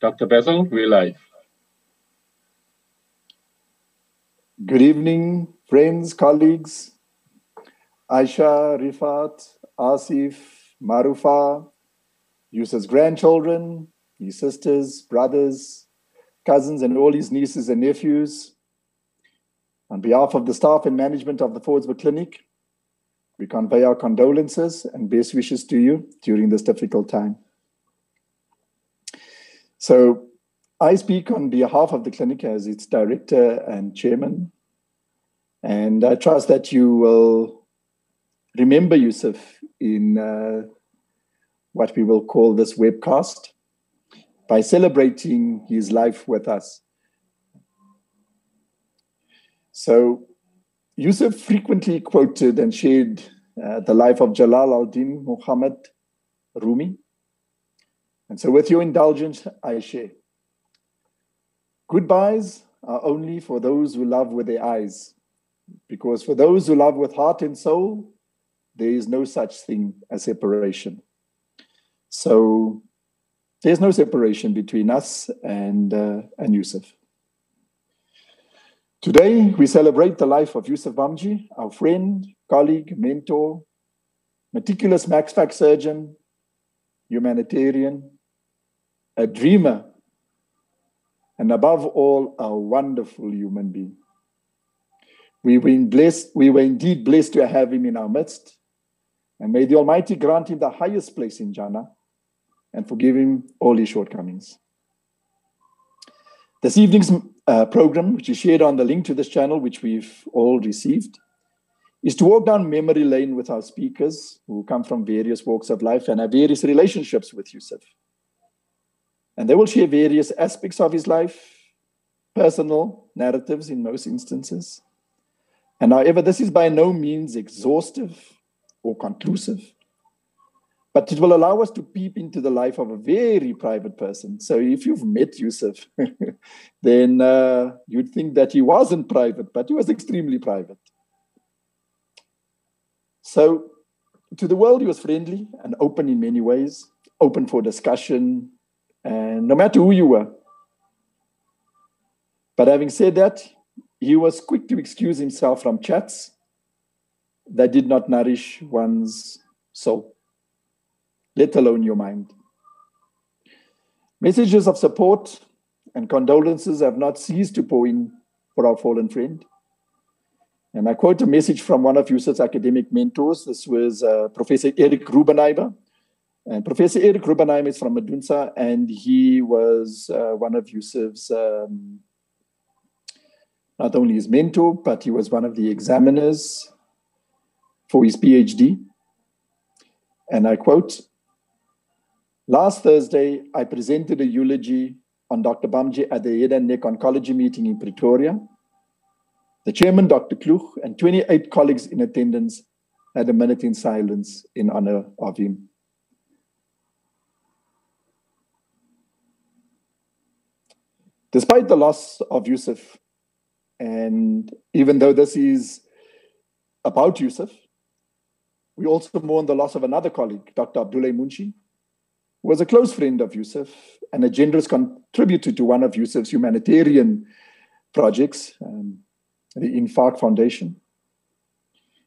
Dr. Basil, we're live. Good evening, friends, colleagues. Aisha, Rifaat, Asif, Marufa, Yusuf's grandchildren, his sisters, brothers, cousins, and all his nieces and nephews. On behalf of the staff and management of the Fordsburg Clinic, we convey our condolences and best wishes to you during this difficult time. So, I speak on behalf of the clinic as its director and chairman, and I trust that you will remember Yusuf in uh, what we will call this webcast by celebrating his life with us. So, Yusuf frequently quoted and shared uh, the life of Jalal al-Din Muhammad Rumi. And so, with your indulgence, I share. Goodbyes are only for those who love with their eyes, because for those who love with heart and soul, there is no such thing as separation. So there's no separation between us and, uh, and Yusuf. Today, we celebrate the life of Yusuf Bamjee, our friend, colleague, mentor, meticulous max fac surgeon, humanitarian, a dreamer, and above all, a wonderful human being. We were, blessed, we were indeed blessed to have him in our midst, and may the Almighty grant him the highest place in Jannah and forgive him all his shortcomings. This evening's uh, program, which is shared on the link to this channel, which we've all received, is to walk down memory lane with our speakers who come from various walks of life and have various relationships with Yusuf. And they will share various aspects of his life, personal narratives in most instances. And however, this is by no means exhaustive or conclusive but it will allow us to peep into the life of a very private person. So if you've met Yusuf, then uh, you'd think that he wasn't private, but he was extremely private. So to the world, he was friendly and open in many ways, open for discussion, and no matter who you were. But having said that, he was quick to excuse himself from chats that did not nourish one's soul let alone your mind. Messages of support and condolences have not ceased to pour in for our fallen friend. And I quote a message from one of Yusuf's academic mentors. This was uh, Professor Eric Raubenheimer. And Professor Eric Raubenheimer is from Medunsa, and he was uh, one of Yusuf's, um, not only his mentor, but he was one of the examiners for his PhD. And I quote Last Thursday, I presented a eulogy on Dr. Bamjee at the Head and Neck Oncology meeting in Pretoria. The chairman, Dr. Kluch, and 28 colleagues in attendance had a minute in silence in honor of him. Despite the loss of Yusuf, and even though this is about Yusuf, we also mourn the loss of another colleague, Dr. Abdulhay Munshi, who was a close friend of Yusuf and a generous contributor to one of Yusuf's humanitarian projects, um, the Infaq Foundation.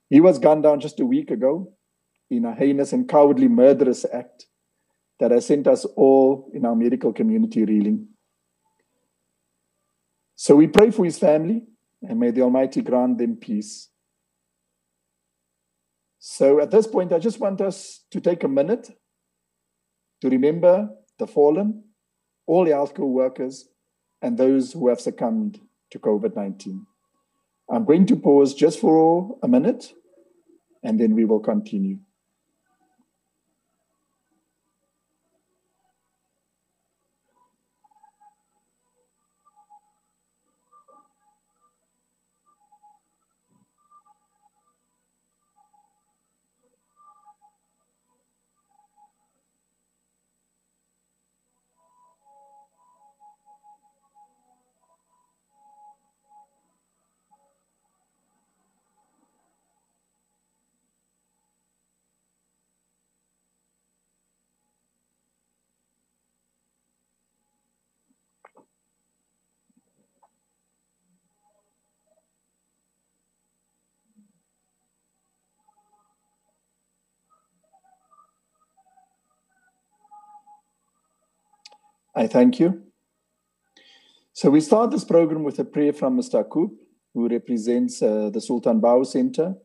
He was gunned down just a week ago in a heinous and cowardly murderous act that has sent us all in our medical community reeling. So we pray for his family and may the Almighty grant them peace. So at this point, I just want us to take a minute to remember the fallen, all the healthcare workers, and those who have succumbed to COVID 19. I'm going to pause just for a minute and then we will continue. I thank you. So we start this program with a prayer from Mr. Akoob, who represents uh, the Sultan Bahu Center,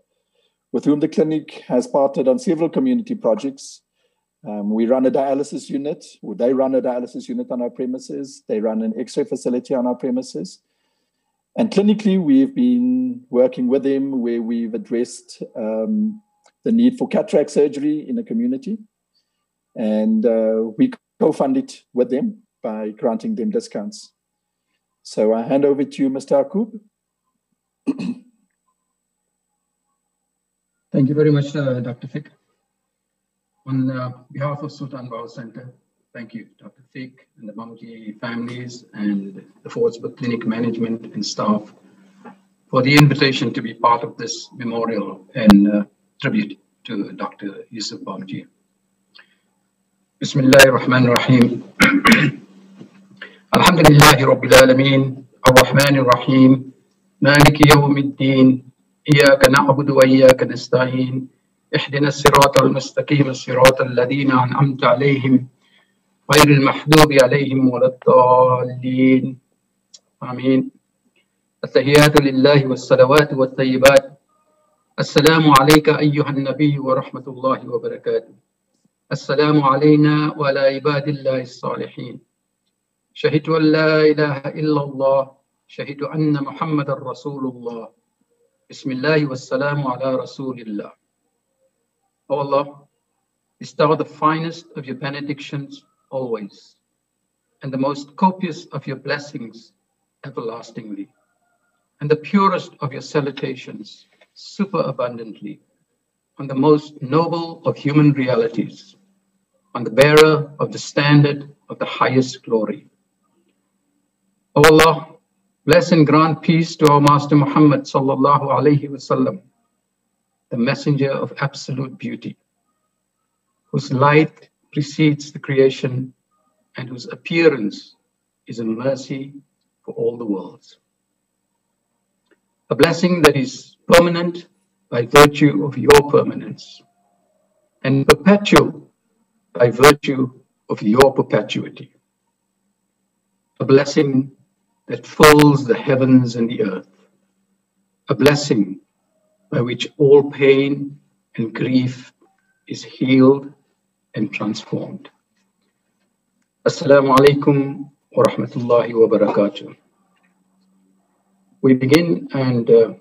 with whom the clinic has partnered on several community projects. Um, we run a dialysis unit, they run a dialysis unit on our premises. They run an X-ray facility on our premises. And clinically, we've been working with them where we've addressed um, the need for cataract surgery in the community. And uh, we co fund it with them by granting them discounts. So I hand over to you, Mr. Akoob. Thank you very much, uh, Dr. Fick. On uh, behalf of Sultan Bahu Center, thank you, Dr. Fick and the Bamjee families and the Fordsburg Clinic management and staff for the invitation to be part of this memorial and uh, tribute to Dr. Yusuf Bamjee. Bismillah ar-Rahman ar-Rahim. Alhamdulillahi Rabbil Alameen, Ar-Rahman ar-Rahim, Maliki Yawmiddin, إياك نعبد وإياك نستعين. اهدنا الصراط المستقيم الصراط الذين أنعمت عليهم. غير المحدود عليهم ولا الضالين. آمين. التحيات لله والصلوات والطيبات. السلام عليك أيها النبي ورحمة الله وبركاته. السلام علينا وعلى عباد الله الصالحين شهدت أن لا إله إلا الله شهدت أن محمد رسول الله بسم الله والسلام على رسول الله O Allah, bestow the finest of your benedictions always, and the most copious of your blessings everlastingly, and the purest of your salutations superabundantly on the most noble of human realities, on the bearer of the standard of the highest glory. O Allah, bless and grant peace to our Master Muhammad sallallahu alaihi wasallam, the messenger of absolute beauty, whose light precedes the creation and whose appearance is a mercy for all the worlds. A blessing that is permanent by virtue of your permanence, and perpetual by virtue of your perpetuity. A blessing that fills the heavens and the earth. A blessing by which all pain and grief is healed and transformed. Assalamu alaikum wa rahmatullahi wa barakatuh. We begin and uh,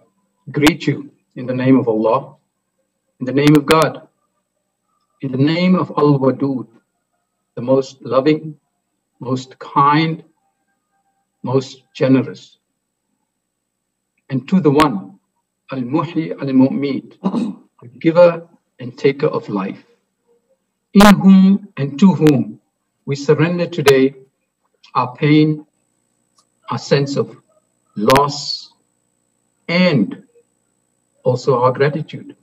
greet you in the name of Allah, in the name of God, in the name of Al Wadud, the most loving, most kind, most generous. And to the one, Al Muhi Al Mu'mid, the giver and taker of life, in whom and to whom we surrender today our pain, our sense of loss, and also our gratitude.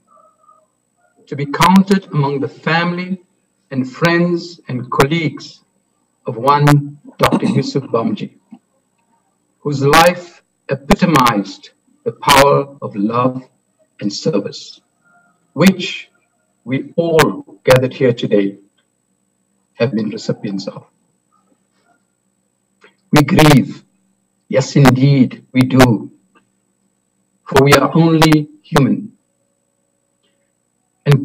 To be counted among the family and friends and colleagues of one Dr. Yusuf Bamjee, whose life epitomized the power of love and service, which we all gathered here today have been recipients of. We grieve. Yes, indeed, we do. For we are only human.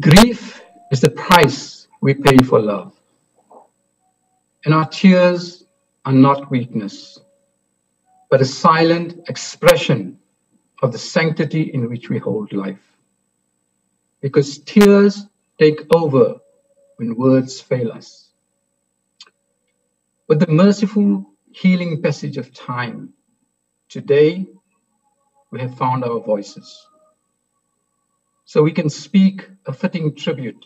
Grief is the price we pay for love. And our tears are not weakness, but a silent expression of the sanctity in which we hold life. Because tears take over when words fail us. With the merciful healing passage of time, today we have found our voices so we can speak a fitting tribute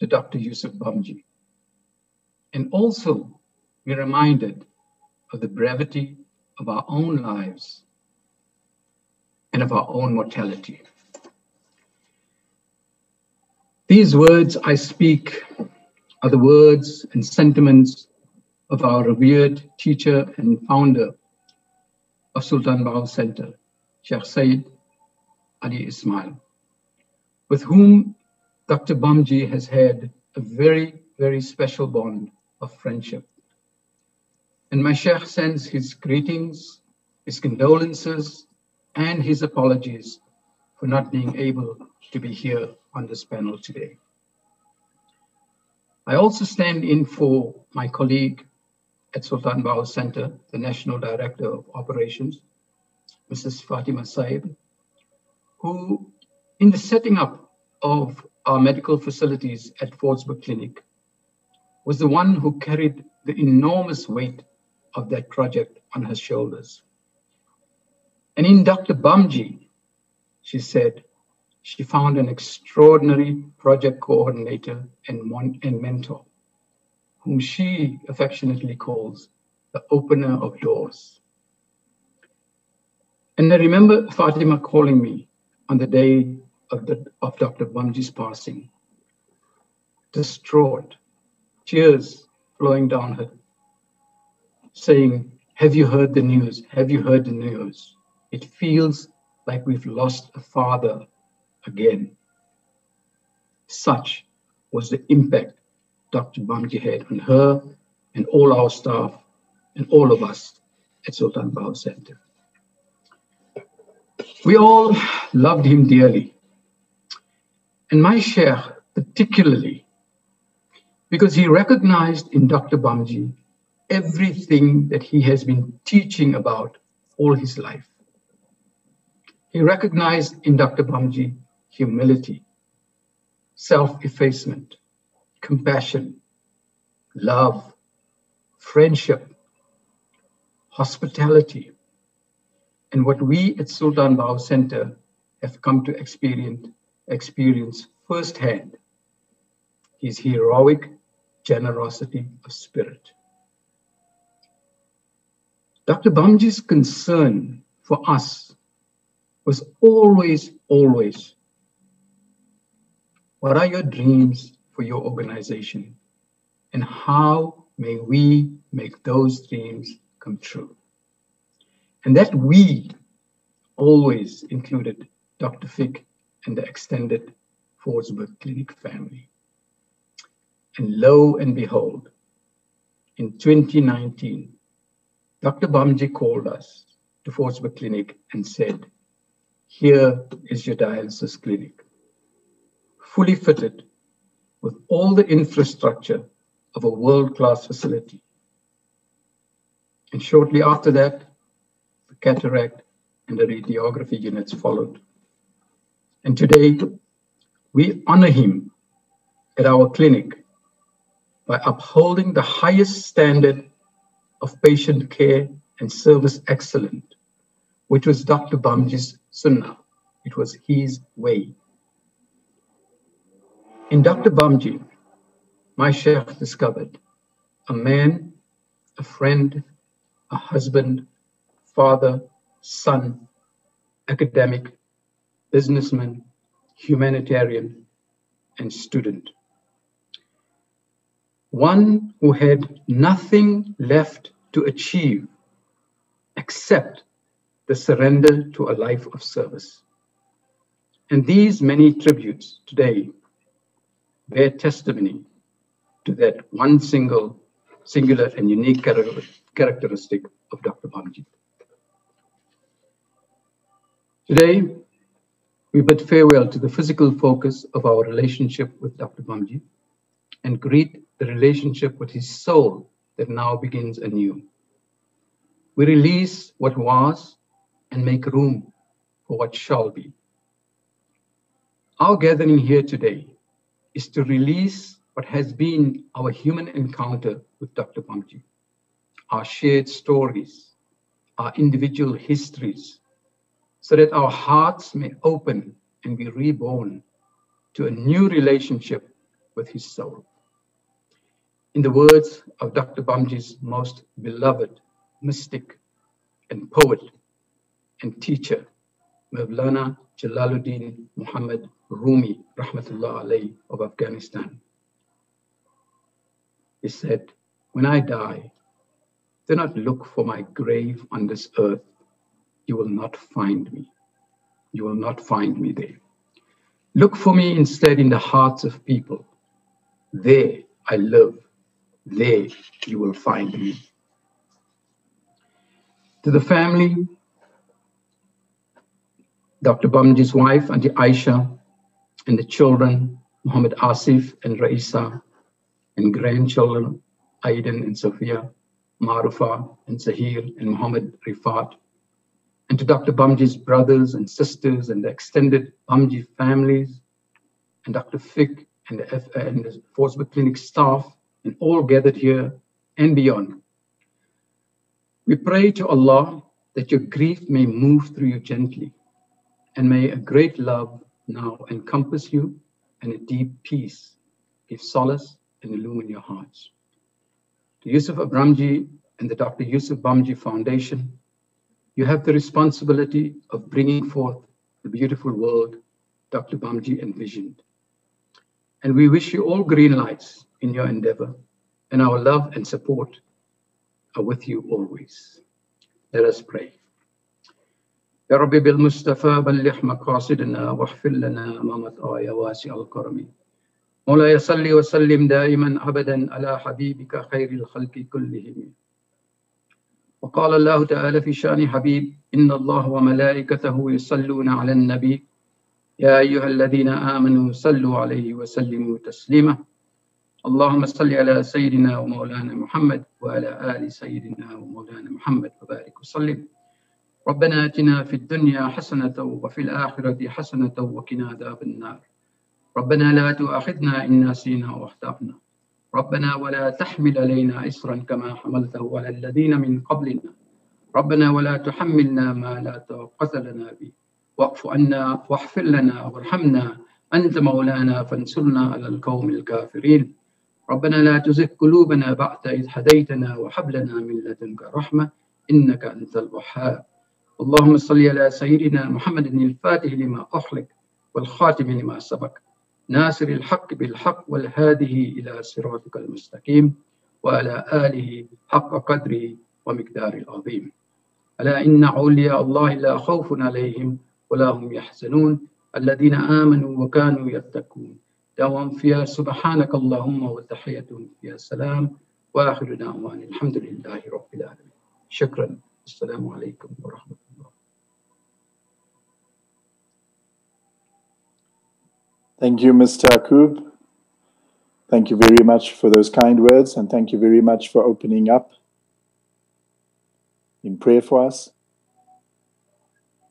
to Dr. Yusuf Bamjee. And also be reminded of the brevity of our own lives and of our own mortality. These words I speak are the words and sentiments of our revered teacher and founder of Sultan Bahu Center, Sheikh Said Ali Ismail with whom Dr. Bamjee has had a very, very special bond of friendship. And my Sheikh sends his greetings, his condolences, and his apologies for not being able to be here on this panel today. I also stand in for my colleague at Sultan Bahu Center, the National Director of Operations, Mrs. Fatima Saib, who, in the setting up of our medical facilities at Fordsburg Clinic, was the one who carried the enormous weight of that project on her shoulders. And in Dr. Bamjee, she said she found an extraordinary project coordinator and, one, and mentor, whom she affectionately calls the opener of doors. And I remember Fatima calling me on the day of, the, of Dr. Bamjee's passing, distraught, tears flowing down her, saying, Have you heard the news? Have you heard the news? It feels like we've lost a father again. Such was the impact Dr. Bamjee had on her and all our staff and all of us at Sultan Bahu Center. We all loved him dearly. And my Sheikh particularly, because he recognized in Dr. Bamjee everything that he has been teaching about all his life. He recognized in Dr. Bamjee humility, self effacement, compassion, love, friendship, hospitality, and what we at Sultan Bahu Center have come to experience, experience firsthand his heroic generosity of spirit. Dr. Bamjee's concern for us was always, always, what are your dreams for your organization? And how may we make those dreams come true? And that we always included Dr. Fick and the extended Fordsburg Clinic family. And lo and behold, in 2019, Dr. Bamjee called us to Fordsburg Clinic and said, Here is your dialysis clinic, fully fitted with all the infrastructure of a world class facility. And shortly after that, the cataract and the radiography units followed. And today, we honor him at our clinic by upholding the highest standard of patient care and service excellence, which was Dr. Bamjee's sunnah. It was his way. In Dr. Bamjee, my sheikh discovered a man, a friend, a husband, father, son, academic, businessman, humanitarian, and student one who had nothing left to achieve except the surrender to a life of service. And these many tributes today bear testimony to that one single, singular, and unique characteristic of Dr. Bamjee. Today, we bid farewell to the physical focus of our relationship with Dr. Bamjee and greet the relationship with his soul that now begins anew. We release what was and make room for what shall be. Our gathering here today is to release what has been our human encounter with Dr. Bamjee, our shared stories, our individual histories, so that our hearts may open and be reborn to a new relationship with his soul. In the words of Dr. Bamjee's most beloved mystic and poet and teacher, Mevlana Jalaluddin Muhammad Rumi, rahmatullah alayhi, of Afghanistan. He said, When I die, do not look for my grave on this earth. You will not find me. You will not find me there. Look for me instead in the hearts of people. There I live there you will find me. To the family, Dr. Bamjee's wife, Auntie Aisha, and the children, Muhammad Asif and Raisa, and grandchildren, Aiden and Sophia, Marufa and Zahir and Muhammad Rifaat, and to Dr. Bamjee's brothers and sisters and the extended Bamjee families, and Dr. Fick and the, F- uh, and the Fordsburg Clinic staff, and all gathered here and beyond. We pray to Allah that your grief may move through you gently, and may a great love now encompass you, and a deep peace give solace and illumine your hearts. To Yusuf Abramji and the Dr. Yusuf Bamjee Foundation, you have the responsibility of bringing forth the beautiful world Dr. Bamjee envisioned. And we wish you all green lights in your endeavor, and our love and support are with you always. Let us pray. يا بالمصطفى مقاصدنا واحفر لنا أمامك واسع الكرم مولاي وسلم دائما أبدا على حبيبك خير الخلق كلهم وقال الله تعالى في شأن حبيب إن الله وملائكته يصلون على النبي. يا أيها الذين آمنوا صلوا عليه وسلموا تسليما اللهم صل على سيدنا ومولانا محمد وعلى آل سيدنا ومولانا محمد وبارك وسلم. ربنا آتنا في الدنيا حسنة وفي الآخرة حسنة وقنا عذاب النار. ربنا لا تؤاخذنا إن نسينا واخطأنا. ربنا ولا تحمل علينا إسرا كما حملته على الذين من قبلنا. ربنا ولا تحملنا ما لا طاقة لنا به. واعف عنا واغفر لنا وارحمنا. أنت مولانا فانصرنا على القوم الكافرين. ربنا لا تزغ قلوبنا بعد إذ هديتنا وهب لنا من لدنك رحمة إنك أنت الوهاب. اللهم صل على سيدنا محمد الفاتح لما أخلق والخاتم لما سبق. ناصر الحق بالحق والهادي إلى صراطك المستقيم وعلى آله حق قدره ومقدار العظيم. ألا إن أولياء الله لا خوف عليهم ولا هم يحزنون. الذين آمنوا وكانوا يتقون. دوام فيها سبحانك اللهم وتحيتهم فيها السلام. وآخر دعوان الحمد لله رب العالمين. شكرا. السلام عليكم ورحمة الله. Thank you, Mr. Akoob. Thank you very much for those kind words, and thank you very much for opening up in prayer for us.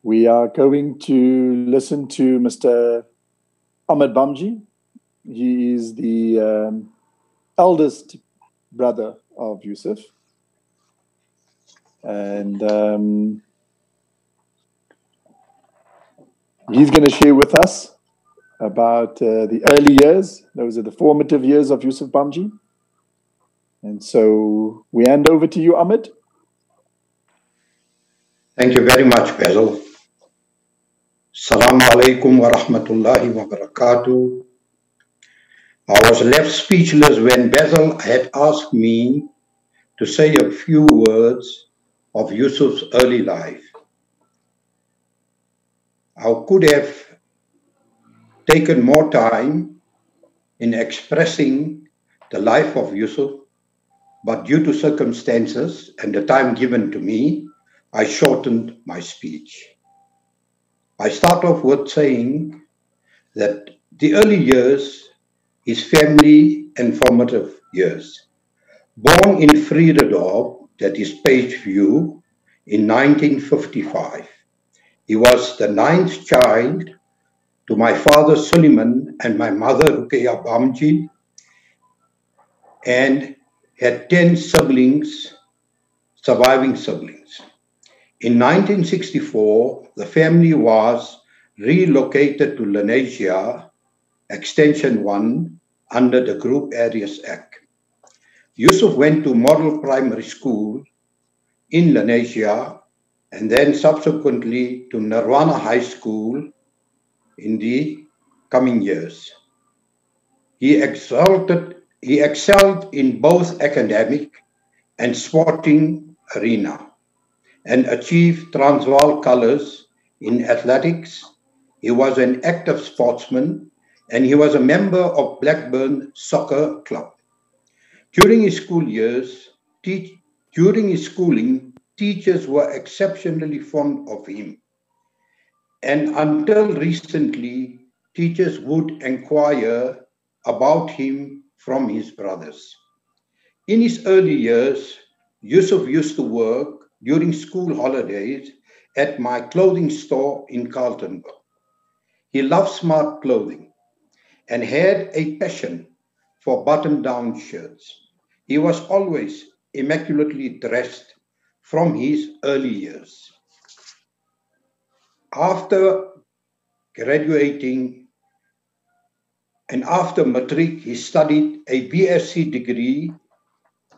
We are going to listen to Mr. Ahmed Bamjee. He is the um, eldest brother of Yusuf. And um, he's going to share with us about uh, the early years. Those are the formative years of Yusuf Bamjee. And so we hand over to you, Ahmed. Thank you very much, Basil. Assalamu alaikum wa rahmatullahi wa barakatuh. I was left speechless when Basil had asked me to say a few words of Yusuf's early life. I could have taken more time in expressing the life of Yusuf, but due to circumstances and the time given to me, I shortened my speech. I start off with saying that the early years is family and formative years. Born in Vredendorp, that is Pageview, in 1955, he was the ninth child to my father Suleiman and my mother Rukeya Bamjee, and had 10 siblings, surviving siblings. In 1964, the family was relocated to Lenasia, Extension 1, under the Group Areas Act. Yusuf went to Model Primary School in Lenasia and then subsequently to Nirvana High School in the coming years. He exalted, he excelled in both academic and sporting arena and achieved Transvaal colors in athletics. He was an active sportsman and he was a member of Blackburn Soccer Club. During his school years, during his schooling, teachers were exceptionally fond of him. And until recently, teachers would inquire about him from his brothers. In his early years, Yusuf used to work during school holidays at my clothing store in Carletonville. He loved smart clothing and had a passion for button down shirts. He was always immaculately dressed from his early years. After graduating and after matric, he studied a BSc degree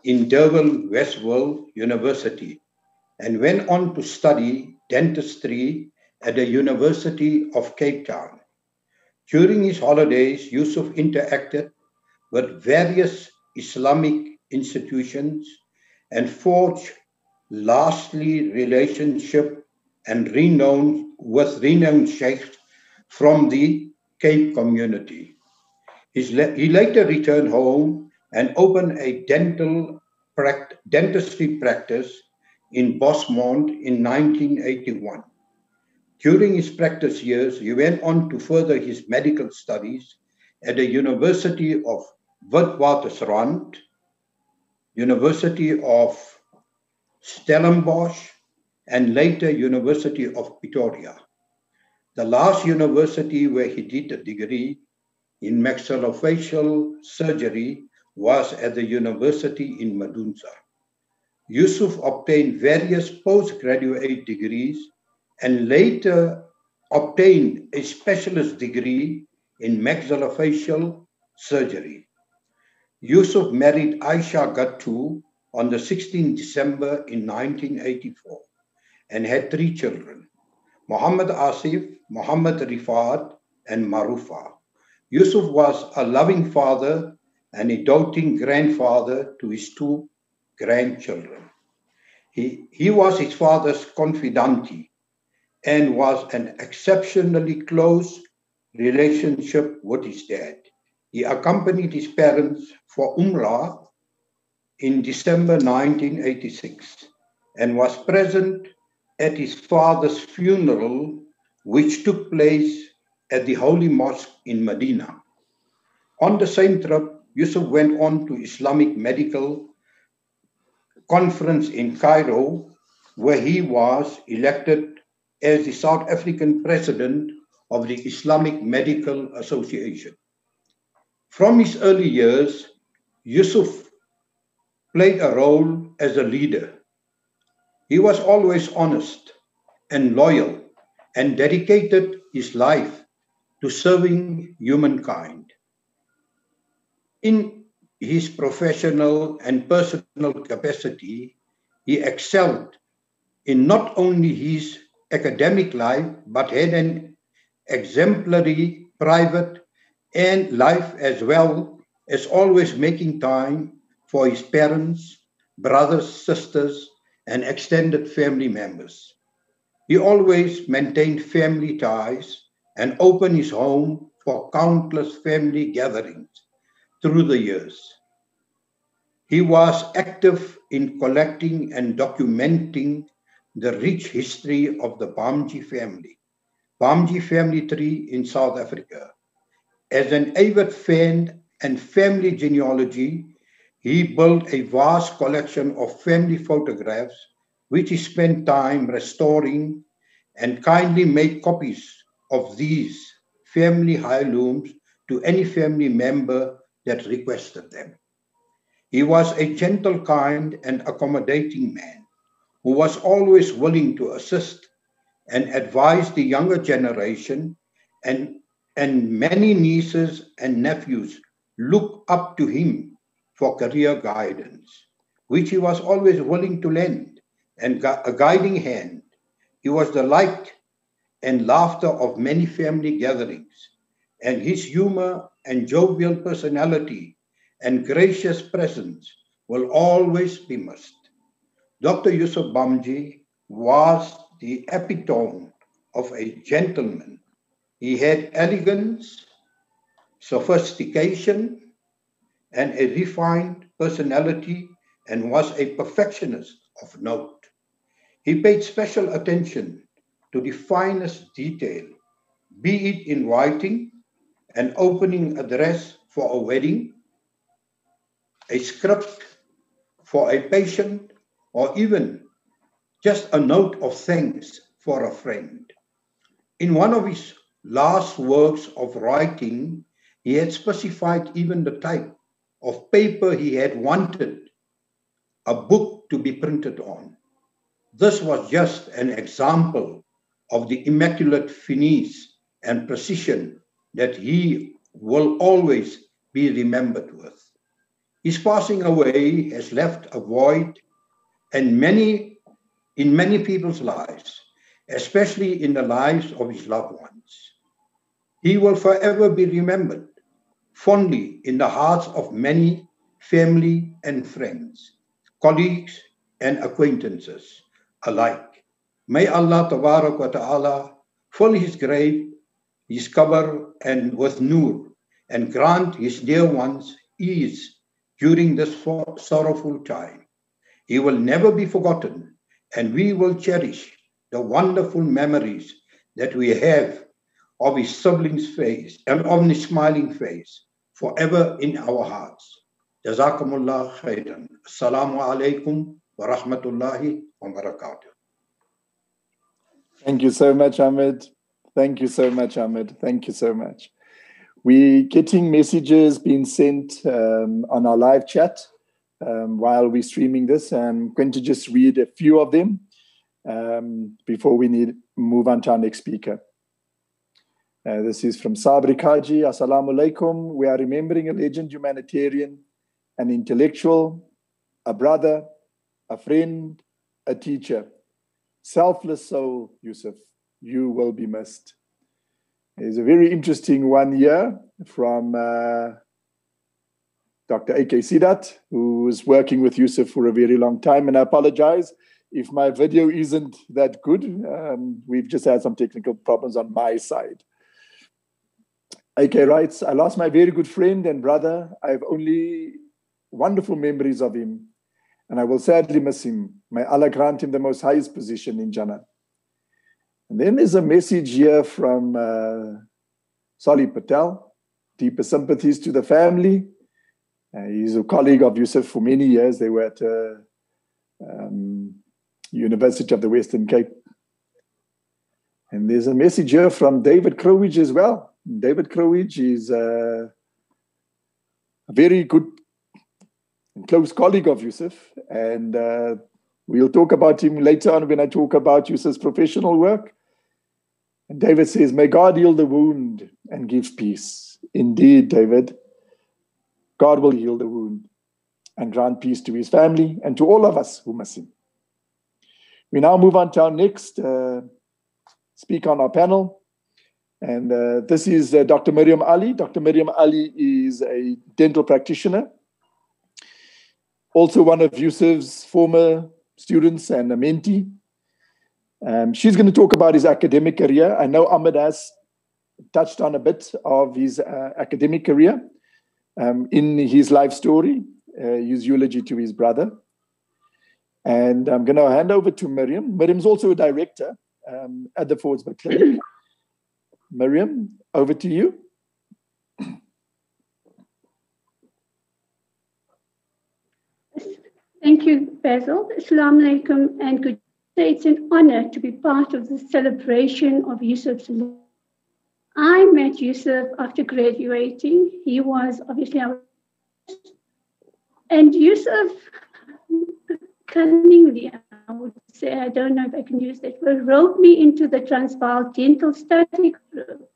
in Durban Westville University and went on to study dentistry at the University of Cape Town. During his holidays, Yusuf interacted with various Islamic institutions and forged lastly relationship and renowned with renowned sheikhs from the Cape community. His, he later returned home and opened a dental pract- dentistry practice in Bosmont in 1981. During his practice years, he went on to further his medical studies at the University of Witwatersrand, University of Stellenbosch, and later University of Pretoria. The last university where he did a degree in maxillofacial surgery was at the University in Medunsa. Yusuf obtained various postgraduate degrees and later obtained a specialist degree in maxillofacial surgery. Yusuf married Aisha Gattu on the 16th December in 1984 and had three children, Muhammad Asif, Muhammad Rifaat, and Marufa. Yusuf was a loving father and a doting grandfather to his two grandchildren. He, he was his father's confidante and was an exceptionally close relationship with his dad. He accompanied his parents for Umrah in December 1986 and was present at his father's funeral, which took place at the Holy Mosque in Medina. On the same trip, Yusuf went on to Islamic Medical Conference in Cairo, where he was elected as the South African president of the Islamic Medical Association. From his early years, Yusuf played a role as a leader. He was always honest and loyal and dedicated his life to serving humankind. In his professional and personal capacity, he excelled in not only his academic life, but had an exemplary private and life as well as always making time for his parents, brothers, sisters, and extended family members. He always maintained family ties and opened his home for countless family gatherings through the years. He was active in collecting and documenting the rich history of the Bamji family, Bamji family tree in South Africa. As an avid fan and family genealogy, he built a vast collection of family photographs, which he spent time restoring and kindly made copies of these family heirlooms to any family member that requested them. He was a gentle, kind, and accommodating man who was always willing to assist and advise the younger generation, and, and many nieces and nephews look up to him for career guidance, which he was always willing to lend, and a guiding hand. He was the light and laughter of many family gatherings, and his humor and jovial personality and gracious presence will always be missed. Dr. Yusuf Bamjee was the epitome of a gentleman. He had elegance, sophistication, and a refined personality and was a perfectionist of note. He paid special attention to the finest detail, be it in writing, an opening address for a wedding, a script for a patient, or even just a note of thanks for a friend. In one of his last works of writing, he had specified even the type of paper he had wanted a book to be printed on. This was just an example of the immaculate finesse and precision that he will always be remembered with. His passing away has left a void and many in many people's lives, especially in the lives of his loved ones. He will forever be remembered fondly in the hearts of many family and friends, colleagues and acquaintances alike. May Allah wa ta'ala fill his grave, his cover and with nur and grant his dear ones ease during this sorrowful time. He will never be forgotten and we will cherish the wonderful memories that we have of his sibling's face and of his smiling face forever in our hearts. Jazakumullah khairan. Assalamu alaikum wa rahmatullahi wa barakatuh. Thank you so much, Ahmed. Thank you so much, Ahmed. Thank you so much. We're getting messages being sent um, on our live chat um, while we're streaming this. I'm going to just read a few of them um, before we need move on to our next speaker. Uh, this is from Sabri Kaji. Assalamu alaikum. We are remembering a legend humanitarian, an intellectual, a brother, a friend, a teacher. Selfless soul, Yusuf. You will be missed. There's a very interesting one here from uh, Dr. A.K. Sidat, who was working with Yusuf for a very long time. And I apologize if my video isn't that good. Um, we've just had some technical problems on my side. AK writes, I lost my very good friend and brother. I have only wonderful memories of him, and I will sadly miss him. May Allah grant him the most highest position in Jannah. And then there's a message here from uh, Sali Patel. Deepest sympathies to the family. Uh, he's a colleague of Yusuf for many years. They were at uh, um, University of the Western Cape. And there's a message here from David Crowidge as well. David Crowidge is uh, a very good and close colleague of Yusuf. And uh, we'll talk about him later on when I talk about Yusuf's professional work. And David says, May God heal the wound and give peace. Indeed, David, God will heal the wound and grant peace to his family and to all of us who miss him. We now move on to our next uh, speaker on our panel. And uh, this is uh, Dr. Mariam Alli. Dr. Mariam Alli is a dental practitioner, also one of Yusuf's former students and a mentee. Um, she's going to talk about his academic career. I know Ahmed has touched on a bit of his uh, academic career um, in his life story, uh, his eulogy to his brother. And I'm going to hand over to Mariam. Mariam's also a director um, at the Fordsburg Clinic. Mariam, over to you. Thank you, Basil. Assalamu alaikum and good day. It's an honor to be part of the celebration of Yusuf's life. I met Yusuf after graduating. He was obviously our and Yusuf cunningly, would say, I don't know if I can use that word, wrote me into the Transvaal Dental Study Group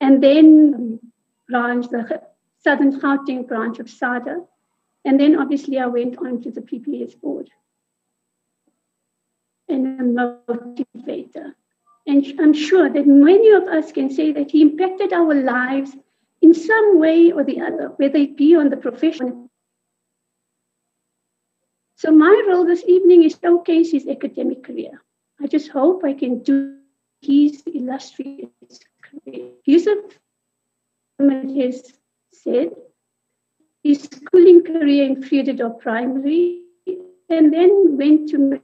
and then branch, the Southern Gauteng branch of SADA. And then obviously I went on to the PPS board and a motivator. And I'm sure that many of us can say that he impacted our lives in some way or the other, whether it be on the professional so my role this evening is to showcase his academic career. I just hope I can do his illustrious career. Yusuf has said his schooling career included a primary and then went to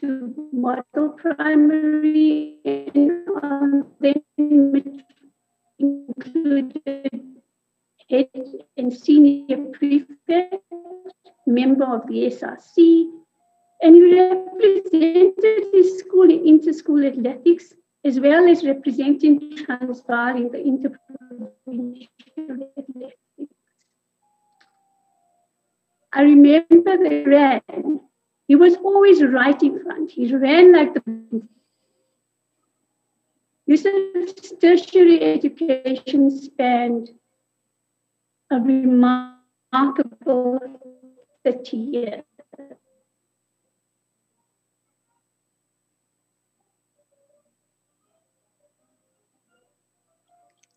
to model primary and um, then included head and senior prefect, member of the SRC, and he represented his school in inter-school athletics as well as representing Transvaal in the interprovincial athletics. I remember they ran. He was always right in front. He ran like the Yusuf's tertiary education spanned a remarkable 30 years.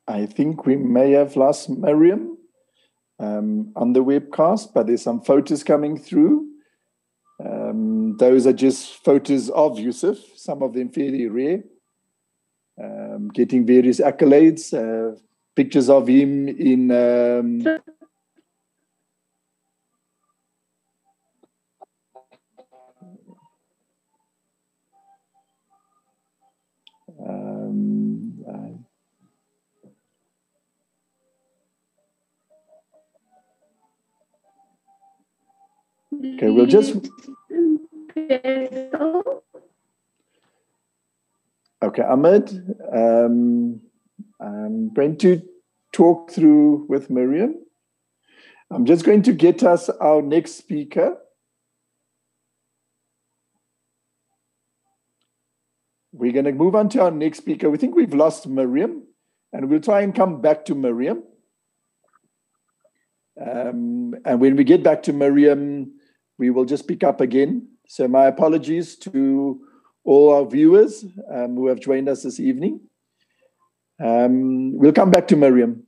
I think we may have lost Mariam um, on the webcast, but there's some photos coming through. Um, those are just photos of Yusuf, some of them fairly rare, um, getting various accolades, uh, pictures of him in. Okay, we'll just. Okay, Ahmed, um, I'm going to talk through with Mariam. I'm just going to get us our next speaker. We're going to move on to our next speaker. We think we've lost Mariam, and we'll try and come back to Mariam. Um, and when we get back to Mariam, we will just pick up again. So, my apologies to all our viewers um, who have joined us this evening. Um, we'll come back to Mariam.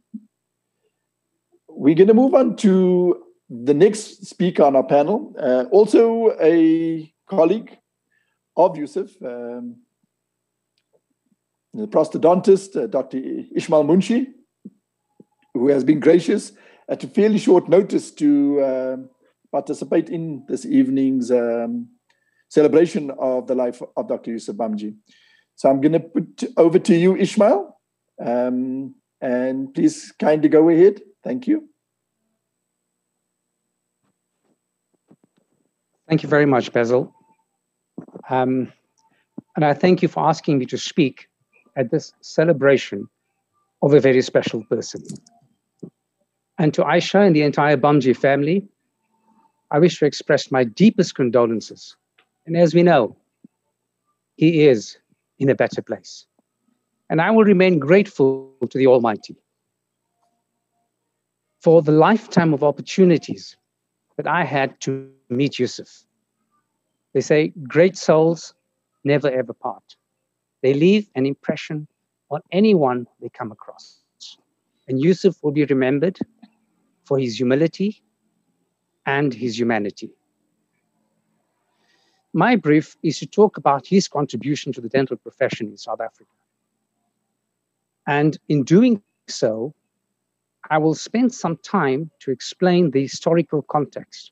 We're going to move on to the next speaker on our panel, uh, also a colleague of Yusuf, um, the prosthodontist, uh, Dr. Ishmael Munshi, who has been gracious at a fairly short notice to uh, participate in this evening's um, celebration of the life of Dr. Yusuf Bamjee. So I'm going to put over to you, Ishmael, um, and please kindly go ahead. Thank you. Thank you very much, Basil. Um, and I thank you for asking me to speak at this celebration of a very special person. And to Aisha and the entire Bamjee family, I wish to express my deepest condolences. And as we know, he is in a better place. And I will remain grateful to the Almighty for the lifetime of opportunities that I had to meet Yusuf. They say great souls never ever part. They leave an impression on anyone they come across. And Yusuf will be remembered for his humility and his humanity. My brief is to talk about his contribution to the dental profession in South Africa. And in doing so, I will spend some time to explain the historical context,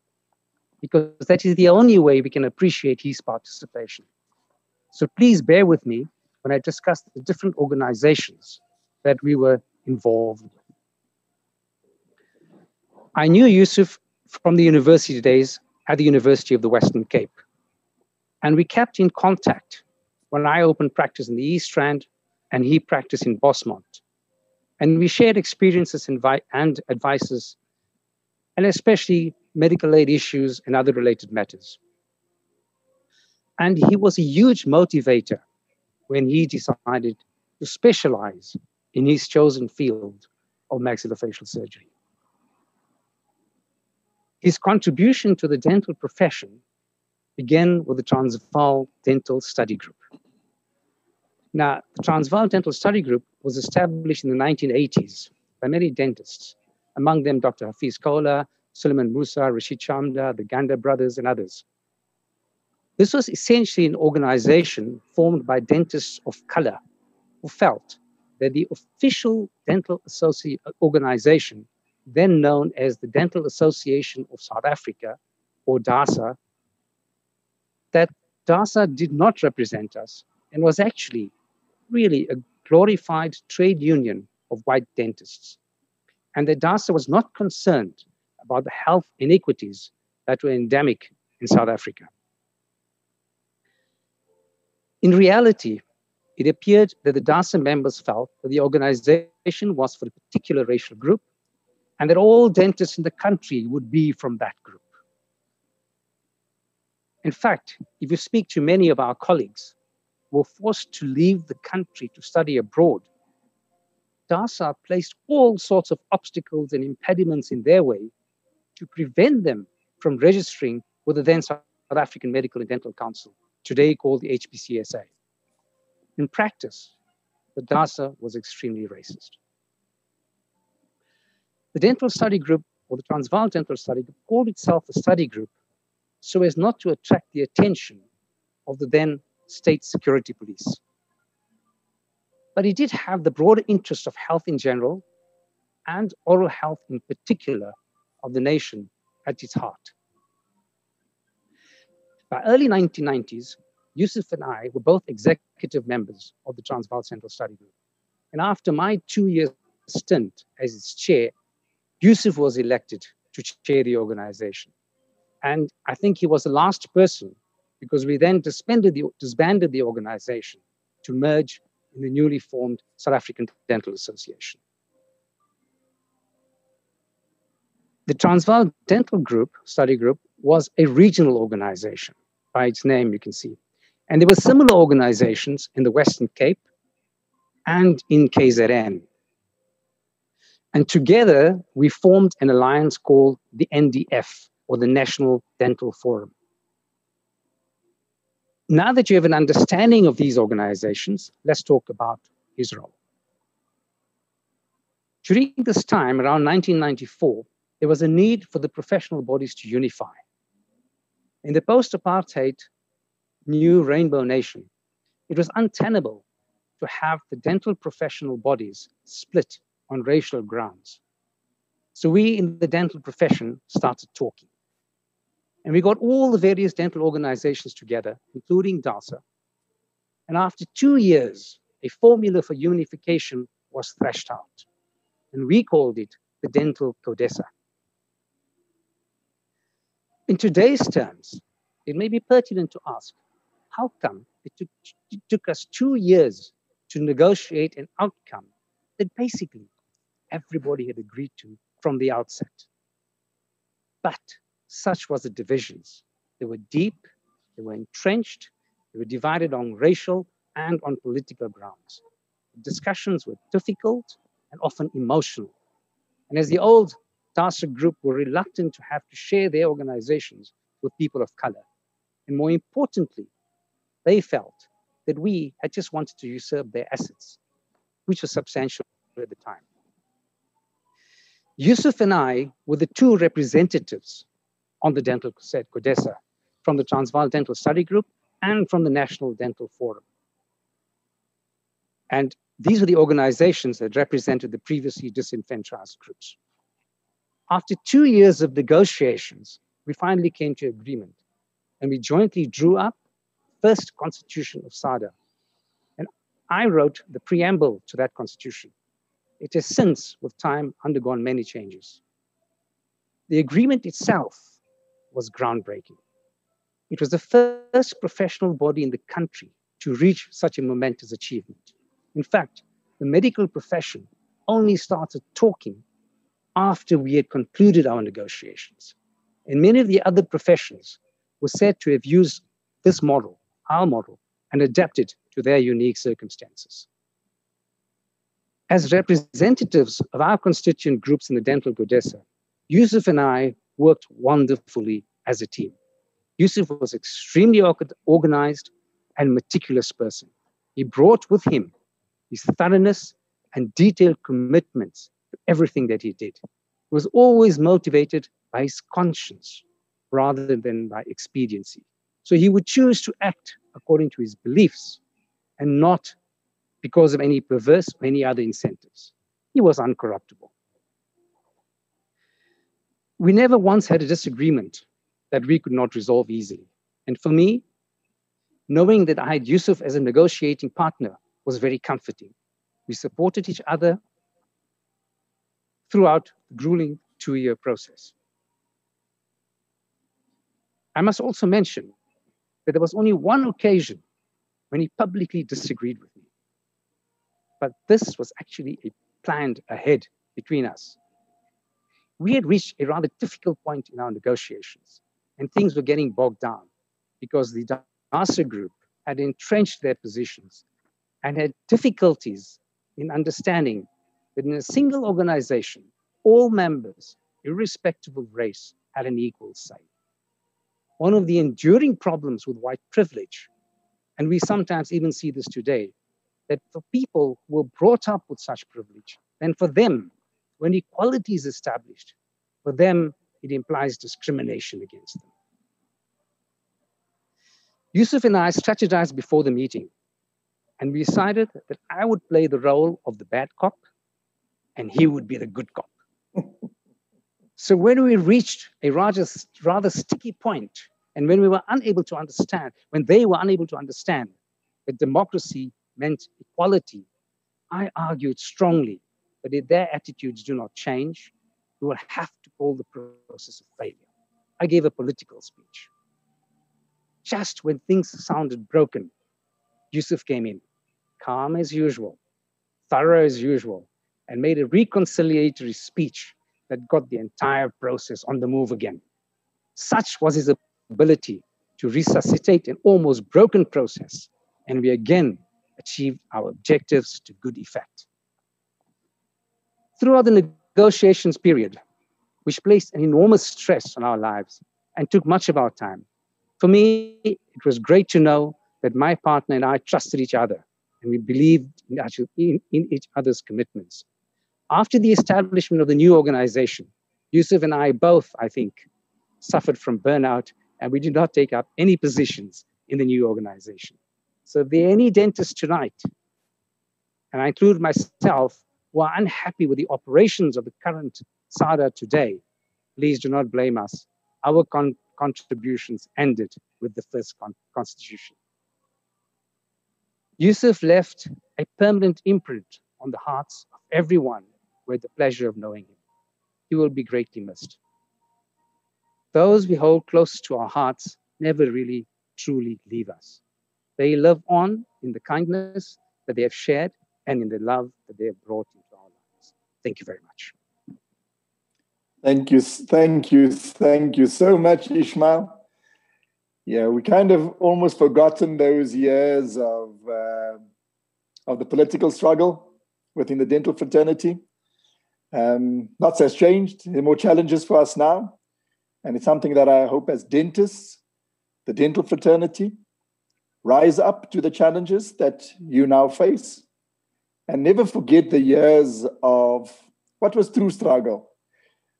because that is the only way we can appreciate his participation. So please bear with me when I discuss the different organizations that we were involved with. I knew Yusuf from the university days at the University of the Western Cape. And we kept in contact when I opened practice in the East Rand and he practiced in Bosmont. And we shared experiences and, and advices, and especially medical aid issues and other related matters. And he was a huge motivator when he decided to specialize in his chosen field of maxillofacial surgery. His contribution to the dental profession began with the Transvaal Dental Study Group. Now, the Transvaal Dental Study Group was established in the 1980s by many dentists, among them Dr. Hafiz Kola, Suleiman Musa, Rashid Chamda, the Ganda brothers, and others. This was essentially an organization formed by dentists of color who felt that the official dental association organization then known as the Dental Association of South Africa, or DASA, that DASA did not represent us and was actually really a glorified trade union of white dentists. And that DASA was not concerned about the health inequities that were endemic in South Africa. In reality, it appeared that the DASA members felt that the organization was for a particular racial group and that all dentists in the country would be from that group. In fact, if you speak to many of our colleagues who were forced to leave the country to study abroad, DASA placed all sorts of obstacles and impediments in their way to prevent them from registering with the then South African Medical and Dental Council, today called the HPCSA. In practice, the DASA was extremely racist. The dental study group, or the Transvaal Dental Study Group, called itself a study group so as not to attract the attention of the then state security police. But it did have the broader interest of health in general and oral health in particular of the nation at its heart. By early 1990s, Yusuf and I were both executive members of the Transvaal Dental Study Group. And after my two year stint as its chair, Yusuf was elected to chair the organization. And I think he was the last person because we then disbanded the, disbanded the organization to merge in the newly formed South African Dental Association. The Transvaal Dental Group, study group, was a regional organization. By its name, you can see. And there were similar organizations in the Western Cape and in KZN. And together, we formed an alliance called the NDF, or the National Dental Forum. Now that you have an understanding of these organizations, let's talk about Israel. During this time, around 1994, there was a need for the professional bodies to unify. In the post apartheid new rainbow nation, it was untenable to have the dental professional bodies split on racial grounds. So we in the dental profession started talking. And we got all the various dental organizations together, including DASA. And after two years, a formula for unification was thrashed out. And we called it the Dental CODESA. In today's terms, it may be pertinent to ask how come it took, it took us two years to negotiate an outcome that basically everybody had agreed to from the outset? But such was the divisions. They were deep, they were entrenched, they were divided on racial and on political grounds. Discussions were difficult and often emotional. And as the old DASA group were reluctant to have to share their organizations with people of color. And more importantly, they felt that we had just wanted to usurp their assets, which was substantial at the time. Yusuf and I were the two representatives on the dental set CODESA from the Transvaal Dental Study Group and from the National Dental Forum. And these were the organizations that represented the previously disenfranchised groups. After two years of negotiations, we finally came to agreement and we jointly drew up first constitution of SADA. And I wrote the preamble to that constitution. It has since, with time, undergone many changes. The agreement itself was groundbreaking. It was the first professional body in the country to reach such a momentous achievement. In fact, the medical profession only started talking after we had concluded our negotiations. And many of the other professions were said to have used this model, our model, and adapted to their unique circumstances. As representatives of our constituent groups in the dental CODESA, Yusuf and I worked wonderfully as a team. Yusuf was extremely organized and meticulous person. He brought with him his thoroughness and detailed commitments to everything that he did. He was always motivated by his conscience rather than by expediency. So he would choose to act according to his beliefs and not because of any perverse or any other incentives. He was uncorruptible. We never once had a disagreement that we could not resolve easily. And for me, Knowing that I had Yusuf as a negotiating partner was very comforting. We supported each other throughout the grueling two year process. I must also mention that there was only one occasion when he publicly disagreed with me. But this was actually a planned ahead between us. We had reached a rather difficult point in our negotiations, and things were getting bogged down because the DASA group had entrenched their positions and had difficulties in understanding that in a single organization, all members, irrespective of race, had an equal say. One of the enduring problems with white privilege, and we sometimes even see this today, that for people who were brought up with such privilege, then for them, when equality is established, for them, it implies discrimination against them. Yusuf and I strategized before the meeting, and we decided that I would play the role of the bad cop and he would be the good cop. so when we reached a rather, rather sticky point, and when we were unable to understand, when they were unable to understand that democracy meant equality, I argued strongly that if their attitudes do not change, we will have to call the process a failure. I gave a political speech. Just when things sounded broken, Yusuf came in, calm as usual, thorough as usual, and made a reconciliatory speech that got the entire process on the move again. Such was his ability to resuscitate an almost broken process, and we again achieved our objectives to good effect. Throughout the negotiations period, which placed an enormous stress on our lives and took much of our time, for me, it was great to know that my partner and I trusted each other and we believed in, in each other's commitments. After the establishment of the new organization, Yusuf and I both, I think, suffered from burnout and we did not take up any positions in the new organization. So if there are any dentists tonight, and I include myself, who are unhappy with the operations of the current SADA today, please do not blame us. Our con- contributions ended with the first con- constitution. Yusuf left a permanent imprint on the hearts of everyone who had the pleasure of knowing him. He will be greatly missed. Those we hold close to our hearts never really truly leave us. They live on in the kindness that they have shared and in the love that they have brought into our lives. Thank you very much. Thank you, thank you, thank you so much, Ishmael. Yeah, we kind of almost forgotten those years of uh, of the political struggle within the dental fraternity. Um, lots has changed. There are more challenges for us now. And it's something that I hope as dentists, the dental fraternity, rise up to the challenges that you now face and never forget the years of what was true struggle.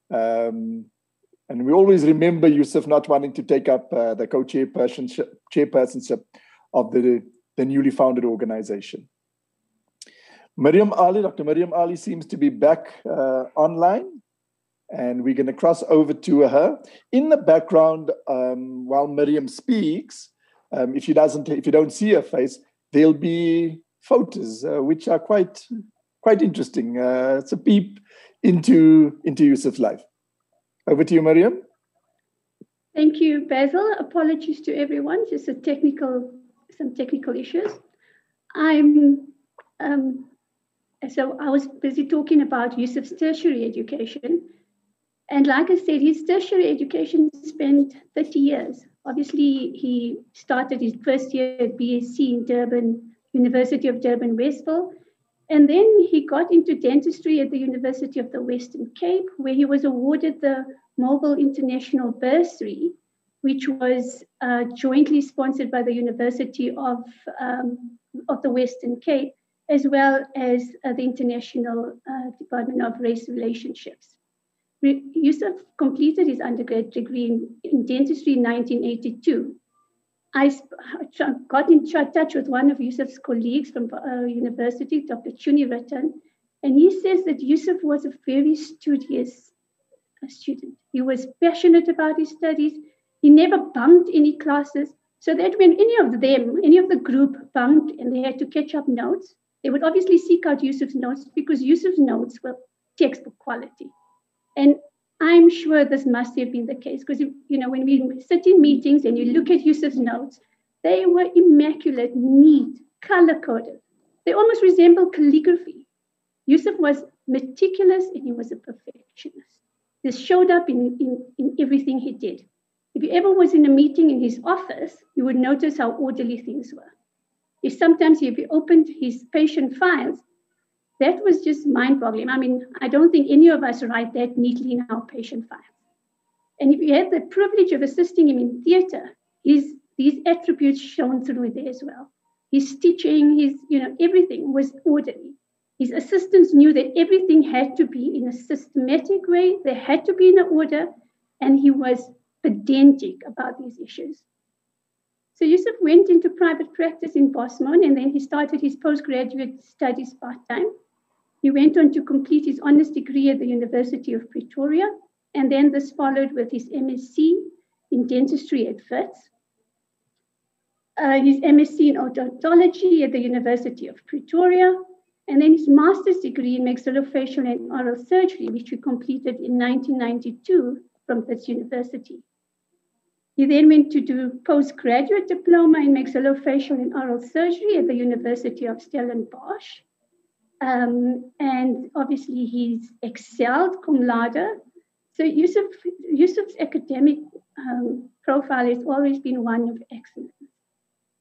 Um, and we always remember Yusuf not wanting to take up uh, the co-chairpersonship chairpersonship of the, the newly founded organization. Mariam Alli, Dr. Mariam Alli seems to be back uh, online and we're going to cross over to her. In the background, um, while Mariam speaks, um, if she doesn't, if you don't see her face, there'll be photos uh, which are quite quite interesting. Uh, it's a peep into into Yusuf's life. Over to you, Mariam. Thank you, Basil. Apologies to everyone. Just a technical, some technical issues. I'm um, so I was busy talking about Yusuf's tertiary education. And like I said, his tertiary education spent 30 years. Obviously, he started his first year at BSc in Durban, University of Durban, Westville. And then he got into dentistry at the University of the Western Cape, where he was awarded the Mobile International Bursary, which was uh, jointly sponsored by the University of, um, of the Western Cape, as well as uh, the International uh, Department of Race Relationships. Yusuf completed his undergraduate degree in, in dentistry in 1982. I got in touch with one of Yusuf's colleagues from uh, university, Dr. Chuni Ratan, and he says that Yusuf was a very studious uh, student. He was passionate about his studies. He never bunked any classes, So that when any of them, any of the group bunked and they had to catch up notes, they would obviously seek out Yusuf's notes because Yusuf's notes were textbook quality. And I'm sure this must have been the case because, you know, when we sit in meetings and you look at Yusuf's notes, they were immaculate, neat, color coded. They almost resemble calligraphy. Yusuf was meticulous and he was a perfectionist. This showed up in, in, in everything he did. If you ever was in a meeting in his office, you would notice how orderly things were. If sometimes if you opened his patient files, that was just mind-boggling. I mean, I don't think any of us write that neatly in our patient files. And if you had the privilege of assisting him in theater, his these attributes shone through there as well. His stitching, his, you know, everything was orderly. His assistants knew that everything had to be in a systematic way, they had to be in order, and he was pedantic about these issues. So Yusuf went into private practice in Bosmont and then he started his postgraduate studies part time. He went on to complete his honors degree at the University of Pretoria, and then this followed with his MSc in dentistry at Wits. Uh, his MSc in odontology at the University of Pretoria, and then his master's degree in maxillofacial and oral surgery, which he completed in 1992 from this university. He then went to do postgraduate diploma in maxillofacial and oral surgery at the University of Stellenbosch. Um, and obviously he's excelled cum laude. So Yusuf, Yusuf's academic um, profile has always been one of excellence.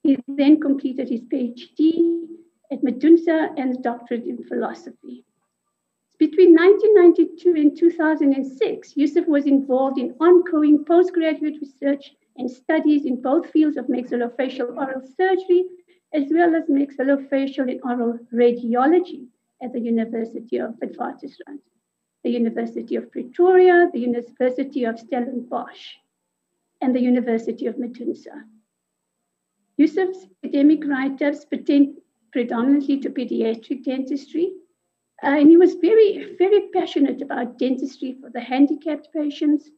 He then completed his PhD at Medunsa and a doctorate in philosophy. Between 1992 and 2006, Yusuf was involved in ongoing postgraduate research and studies in both fields of maxillofacial oral surgery as well as maxillofacial and oral radiology at the University of Witwatersrand, the University of Pretoria, the University of Stellenbosch, and the University of Medunsa. Yusuf's academic write-ups pertain predominantly to pediatric dentistry, uh, and he was very, very passionate about dentistry for the handicapped patients.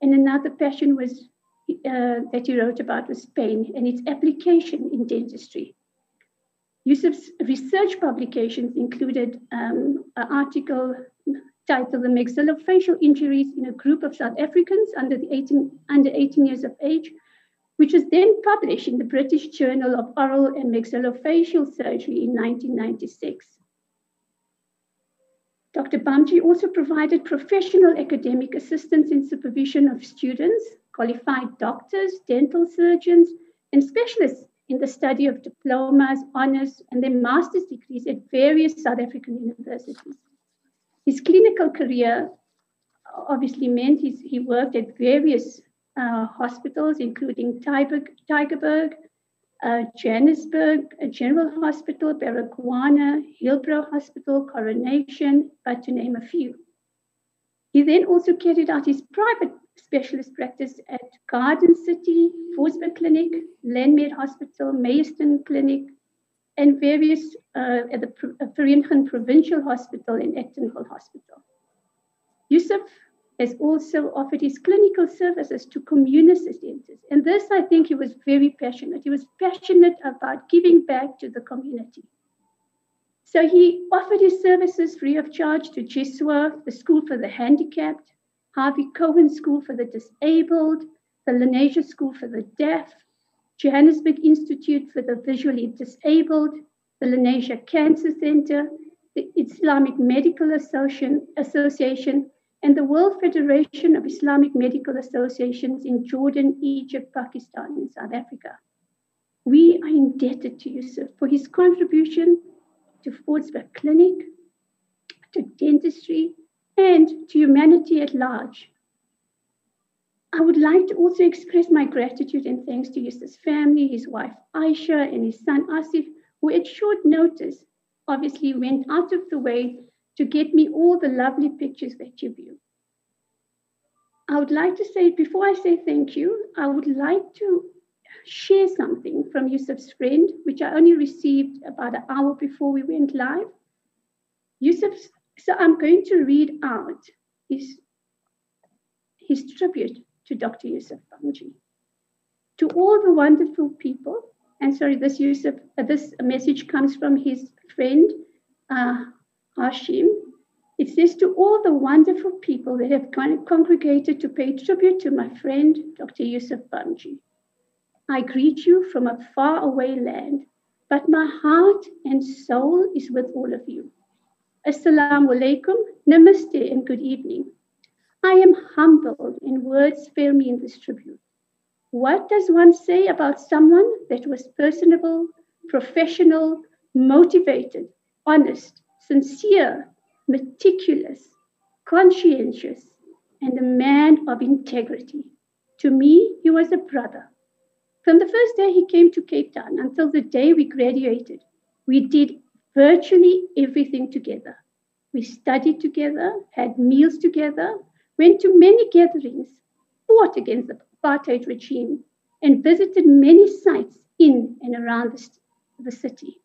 And another passion was uh, that he wrote about was pain and its application in dentistry. Yusuf's research publications included um, an article titled The Maxillofacial Injuries in a Group of South Africans under, the 18, under 18 years of age, which was then published in the British Journal of Oral and Maxillofacial Surgery in 1996. Dr. Bamjee also provided professional academic assistance and supervision of students, qualified doctors, dental surgeons, and specialists in the study of diplomas, honors, and then master's degrees at various South African universities. His clinical career obviously meant he worked at various uh, hospitals, including Tygerberg, uh, Johannesburg General Hospital, Baragwanath, Hillbrow Hospital, Coronation, but to name a few. He then also carried out his private specialist practice at Garden City, Fordsburg Clinic, Lenmed Hospital, Meyerton Clinic, and various uh, at the Vereeniging Provincial Hospital and Actonville Hospital. Yusuf has also offered his clinical services to community dentists. And this, I think, he was very passionate. He was passionate about giving back to the community. So he offered his services free of charge to Jesua, the School for the Handicapped, Harvey Cohen School for the Disabled, the Lenasia School for the Deaf, Johannesburg Institute for the Visually Disabled, the Lenasia Cancer Center, the Islamic Medical Association, and the World Federation of Islamic Medical Associations in Jordan, Egypt, Pakistan, and South Africa. We are indebted to Yusuf for his contribution to Fordsburg Clinic, to dentistry, and to humanity at large. I would like to also express my gratitude and thanks to Yusuf's family, his wife Aisha, and his son Asif, who at short notice obviously went out of the way to get me all the lovely pictures that you view. I would like to say, before I say thank you, I would like to share something from Yusuf's friend, which I only received about an hour before we went live. Yusuf, so I'm going to read out his, his tribute to Dr. Yusuf Bamjee. To all the wonderful people, and sorry, this of uh, this message comes from his friend uh, Hashim. It says to all the wonderful people that have con- congregated to pay tribute to my friend Dr. Yusuf Bamjee. I greet you from a faraway land, but my heart and soul is with all of you. Assalamu alaikum, namaste, and good evening. I am humbled, and words fail me in this tribute. What does one say about someone that was personable, professional, motivated, honest, sincere, meticulous, conscientious, and a man of integrity? To me, he was a brother from the first day he came to Cape Town until the day we graduated, we did virtually everything together. We studied together, had meals together, went to many gatherings, fought against the apartheid regime, and visited many sites in and around the, the city.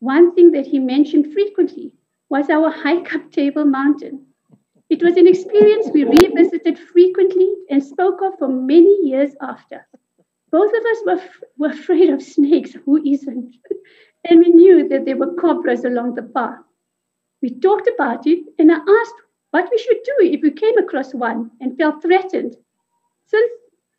One thing that he mentioned frequently was our hike up Table Mountain. It was an experience we revisited frequently and spoke of for many years after. Both of us were, were afraid of snakes. Who isn't? And we knew that there were cobras along the path. We talked about it, and I asked what we should do if we came across one and felt threatened. Since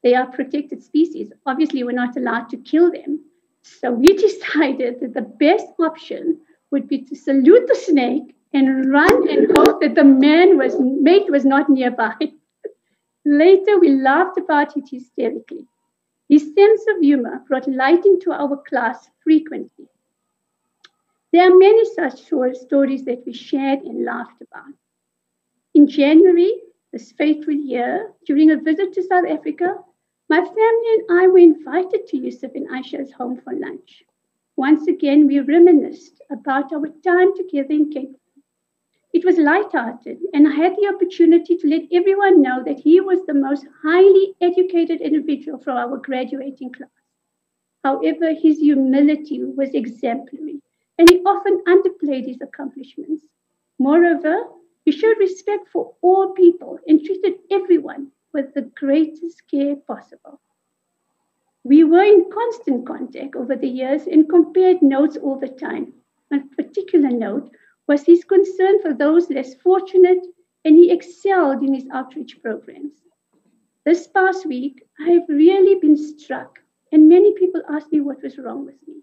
they are protected species, obviously we're not allowed to kill them. So we decided that the best option would be to salute the snake and run and hope that the man was mate was not nearby. Later, we laughed about it hysterically. His sense of humor brought light into our class frequently. There are many such short stories that we shared and laughed about. In January, this fateful year, during a visit to South Africa, my family and I were invited to Yusuf and Aisha's home for lunch. Once again, we reminisced about our time together in Cape it was light-hearted, and I had the opportunity to let everyone know that he was the most highly educated individual from our graduating class. However, his humility was exemplary, and he often underplayed his accomplishments. Moreover, he showed respect for all people and treated everyone with the greatest care possible. We were in constant contact over the years and compared notes all the time. On a particular note was his concern for those less fortunate, and he excelled in his outreach programs. This past week, I have really been struck, and many people asked me what was wrong with me.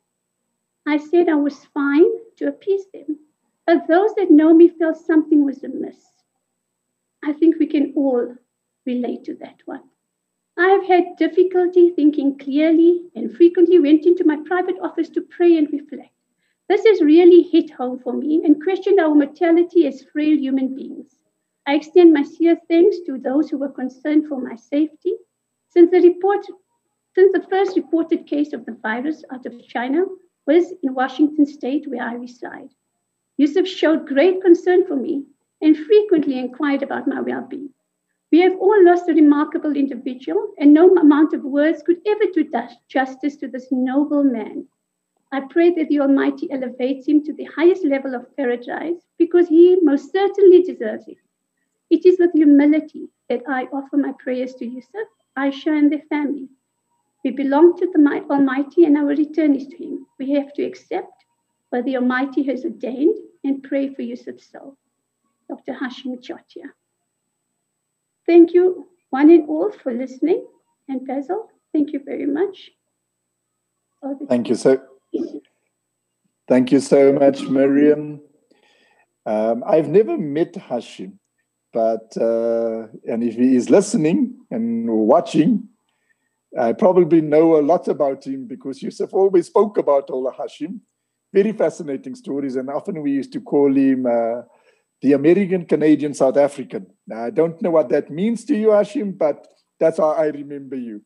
I said I was fine to appease them, but those that know me felt something was amiss. I think we can all relate to that one. I have had difficulty thinking clearly and frequently went into my private office to pray and reflect. This has really hit home for me and questioned our mortality as frail human beings. I extend my sincere thanks to those who were concerned for my safety. Since the, report, since the first reported case of the virus out of China was in Washington state where I reside, Yusuf showed great concern for me and frequently inquired about my well being. We have all lost a remarkable individual, and no amount of words could ever do justice to this noble man I pray that the Almighty elevates him to the highest level of paradise because he most certainly deserves it. It is with humility that I offer my prayers to Yusuf, Aisha, and their family. We belong to the Almighty and our return is to Him. We have to accept what the Almighty has ordained and pray for Yusuf's soul. Dr. Hashim Chotia. Thank you, one and all, for listening. And Basil, thank you very much. Thank you, so. Thank you so much, Mariam. Um, I've never met Hashim, but uh, and if he is listening and watching, I probably know a lot about him because Yusuf always spoke about Ola Hashim. Very fascinating stories, and often we used to call him uh, the American Canadian South African. Now, I don't know what that means to you, Hashim, but that's how I remember you.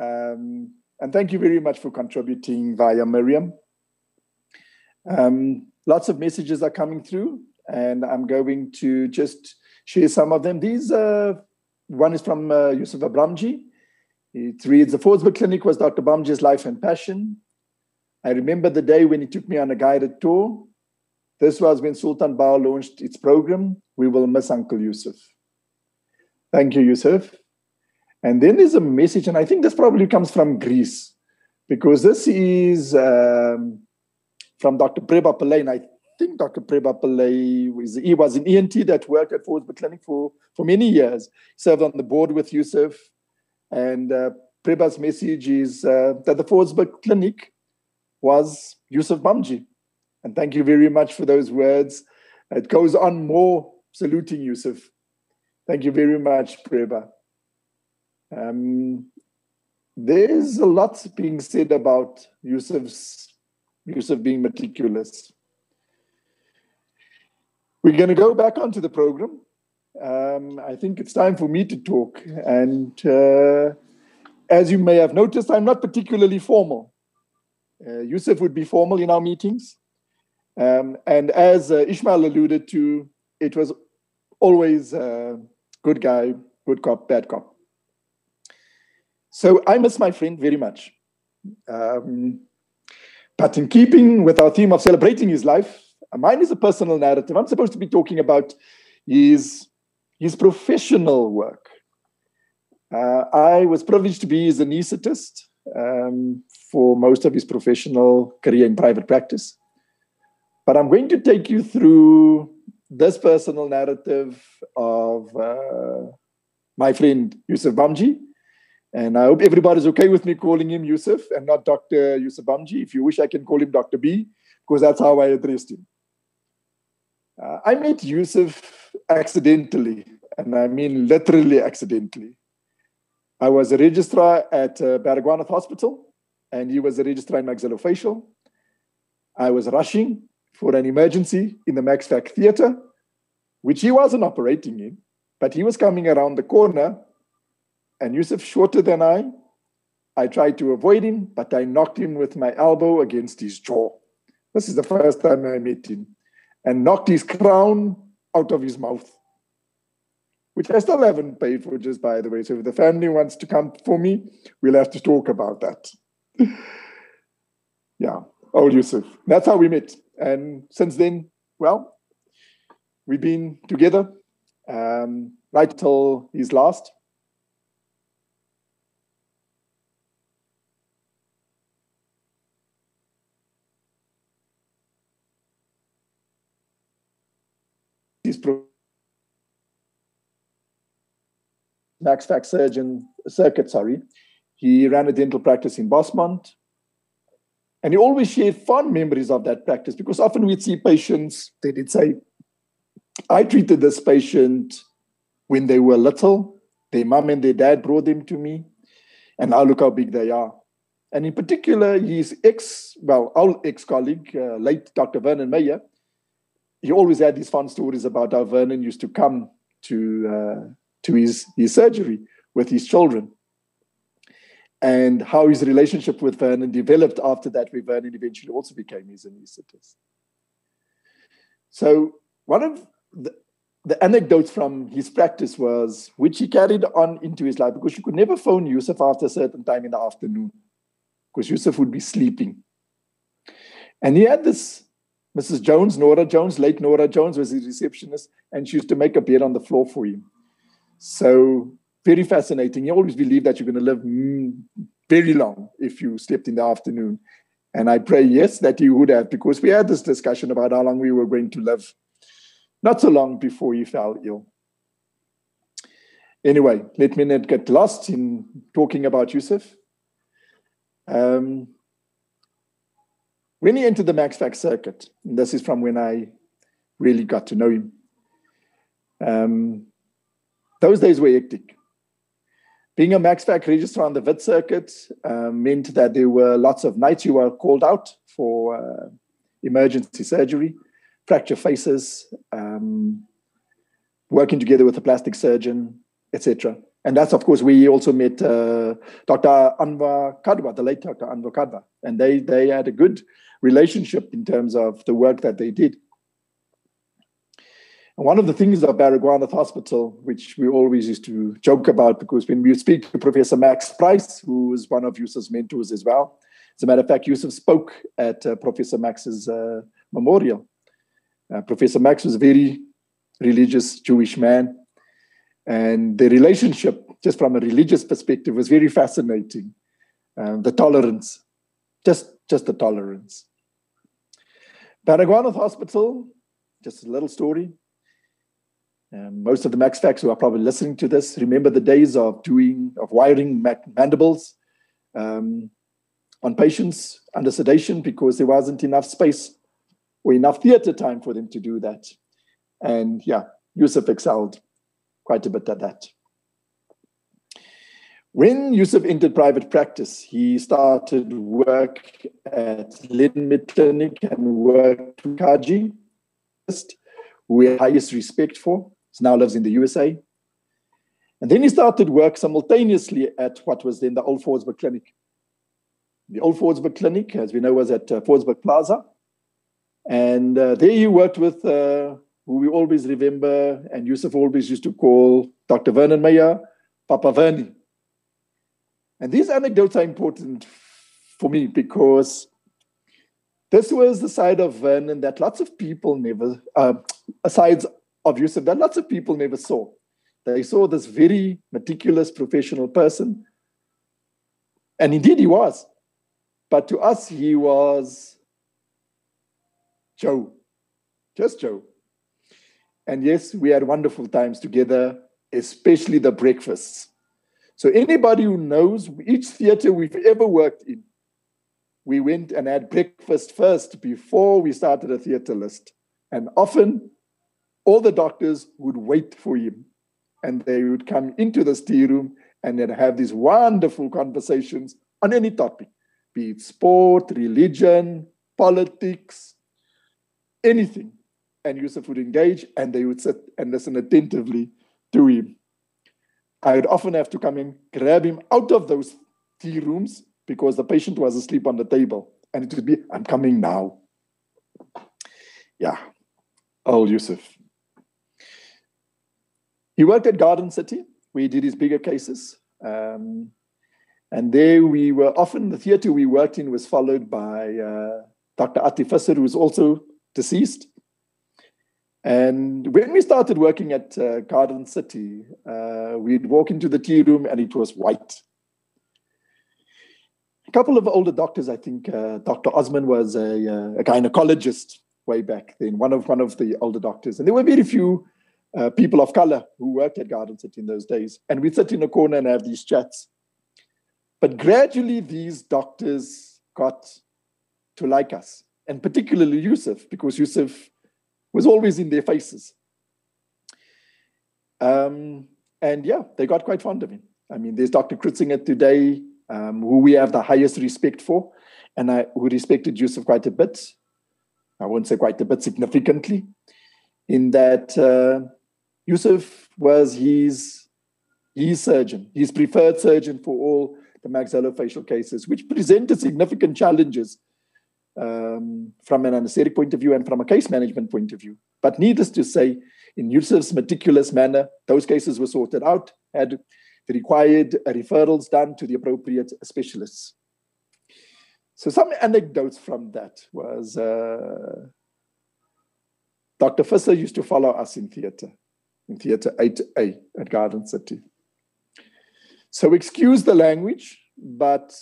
Um, and thank you very much for contributing via Mariam. Um, lots of messages are coming through, and I'm going to just share some of them. These uh, one is from uh, Yusuf Abramji. It reads The Fordsburg Clinic was Dr. Bamjee's life and passion. I remember the day when he took me on a guided tour. This was when Sultan Bahu launched its program. We will miss Uncle Yusuf. Thank you, Yusuf. And then there's a message, and I think this probably comes from Greece, because this is um, from Dr. Preba Pillay, and I think Dr. Preba Pillay was, he was an ENT that worked at Fordsburg Clinic for, for many years, served on the board with Yusuf. And uh, Preba's message is uh, that the Fordsburg Clinic was Yusuf Bamjee. And thank you very much for those words. It goes on more saluting Yusuf. Thank you very much, Preba. Um, there's a lot being said about Yusuf's Yusuf being meticulous. We're going to go back onto the program. Um, I think it's time for me to talk. And uh, as you may have noticed, I'm not particularly formal. Uh, Yusuf would be formal in our meetings. Um, and as uh, Ishmael alluded to, it was always uh, good guy, good cop, bad cop. So I miss my friend very much. Um, but in keeping with our theme of celebrating his life, mine is a personal narrative. I'm supposed to be talking about his, his professional work. Uh, I was privileged to be his anesthetist um, for most of his professional career in private practice. But I'm going to take you through this personal narrative of uh, my friend Yusuf Bamjee. And I hope everybody's okay with me calling him Yusuf and not Dr. Yusuf Bamjee. If you wish, I can call him Dr. B, because that's how I addressed him. Uh, I met Yusuf accidentally, and I mean literally accidentally. I was a registrar at uh, Baragwanath Hospital, and he was a registrar in maxillofacial. I was rushing for an emergency in the MaxFac theater, which he wasn't operating in, but he was coming around the corner. And Yusuf, shorter than I, I tried to avoid him, but I knocked him with my elbow against his jaw. This is the first time I met him, and knocked his crown out of his mouth, which I still haven't paid for, just by the way. So if the family wants to come for me, we'll have to talk about that. yeah, old Yusuf. That's how we met. And since then, well, we've been together um, right till his last. Max Fac surgeon circuit, sorry. He ran a dental practice in Bosmont, and he always shared fond memories of that practice because often we'd see patients, they did say, I treated this patient when they were little. Their mom and their dad brought them to me, and now look how big they are. And in particular, his ex, well, our ex colleague, uh, late Dr. Vernon Meyer, he always had these fun stories about how Vernon used to come to, uh, to his, his surgery with his children and how his relationship with Vernon developed after that, where Vernon eventually also became his anesthetist. So, one of the, the, anecdotes from his practice was, which he carried on into his life, because you could never phone Yusuf after a certain time in the afternoon, because Yusuf would be sleeping. And he had this Mrs. Jones, Nora Jones, late Nora Jones was his receptionist, and she used to make a bed on the floor for him. So very fascinating. You always believe that you're going to live mm, very long if you slept in the afternoon. And I pray, yes, that you would have, because we had this discussion about how long we were going to live not so long before you fell ill. Anyway, let me not get lost in talking about Yusuf. Um, when he entered the MaxFac circuit, and this is from when I really got to know him, um, those days were hectic being a MaxFac registrar on the Wit circuit uh, meant that there were lots of nights you were called out for uh, emergency surgery, fracture faces, um, working together with a plastic surgeon, etc. And that's, of course, we also met uh, Dr. Anwar Kadwa, the late Dr. Anwar Kadwa, and they, they had a good relationship in terms of the work that they did. And one of the things of Baragwanath Hospital, which we always used to joke about, because when we speak to Professor Max Price, who is one of Yusuf's mentors as well, as a matter of fact, Yusuf spoke at uh, Professor Max's uh, memorial. Uh, Professor Max was a very religious Jewish man, and the relationship just from a religious perspective, was very fascinating. Um, the tolerance, just, just the tolerance. Baragwanath Hospital, just a little story. Um, most of the Max Facts who are probably listening to this remember the days of doing of wiring mandibles um, on patients under sedation because there wasn't enough space or enough theatre time for them to do that. And yeah, Yusuf excelled quite a bit at that. When Yusuf entered private practice, he started work at Lenmed Clinic and worked with Kaji, who we have highest respect for. He now lives in the USA. And then he started work simultaneously at what was then the Old Fordsburg Clinic. The Old Fordsburg Clinic, as we know, was at uh, Plaza. And uh, there he worked with uh, who we always remember, and Yusuf always used to call Dr. Vernon Meyer, Papa Vernie. And these anecdotes are important for me because this was the side of Vernon that lots of people never, uh, sides of Yusuf that lots of people never saw. They saw this very meticulous professional person. And indeed he was. But to us, he was Joe, just Joe. And yes, we had wonderful times together, especially the breakfasts. So, anybody who knows each theater we've ever worked in, we went and had breakfast first before we started a theater list. And often, all the doctors would wait for him and they would come into the tea room and then have these wonderful conversations on any topic, be it sport, religion, politics, anything and Yusuf would engage and they would sit and listen attentively to him. I would often have to come in, grab him out of those tea rooms because the patient was asleep on the table. And it would be, I'm coming now. Yeah, old Yusuf. He worked at Garden City, where he did his bigger cases. Um, and there we were often, the theater we worked in was followed by uh, Dr. Ati Visser, who was also deceased. And when we started working at uh, Garden City, uh, we'd walk into the tea room and it was white. A couple of older doctors, I think uh, Dr. Osman was a, uh, a, gynecologist way back then, one of, one of the older doctors. And there were very few uh, people of color who worked at Garden City in those days. And we'd sit in a corner and have these chats. But gradually, these doctors got to like us, and particularly Yusuf, because Yusuf was always in their faces. Um, and yeah, they got quite fond of him. I mean, there's Dr. Kritzinger today, um, who we have the highest respect for, and I who respected Yusuf quite a bit. I won't say quite a bit, significantly, in that uh, Yusuf was his, his surgeon, his preferred surgeon for all the maxillofacial cases, which presented significant challenges um, from an anesthetic point of view and from a case management point of view. But needless to say, in Yusuf's meticulous manner, those cases were sorted out, had the required referrals done to the appropriate specialists. So some anecdotes from that was uh, Dr. Visser used to follow us in theater, in theater 8A at Garden City. So excuse the language, but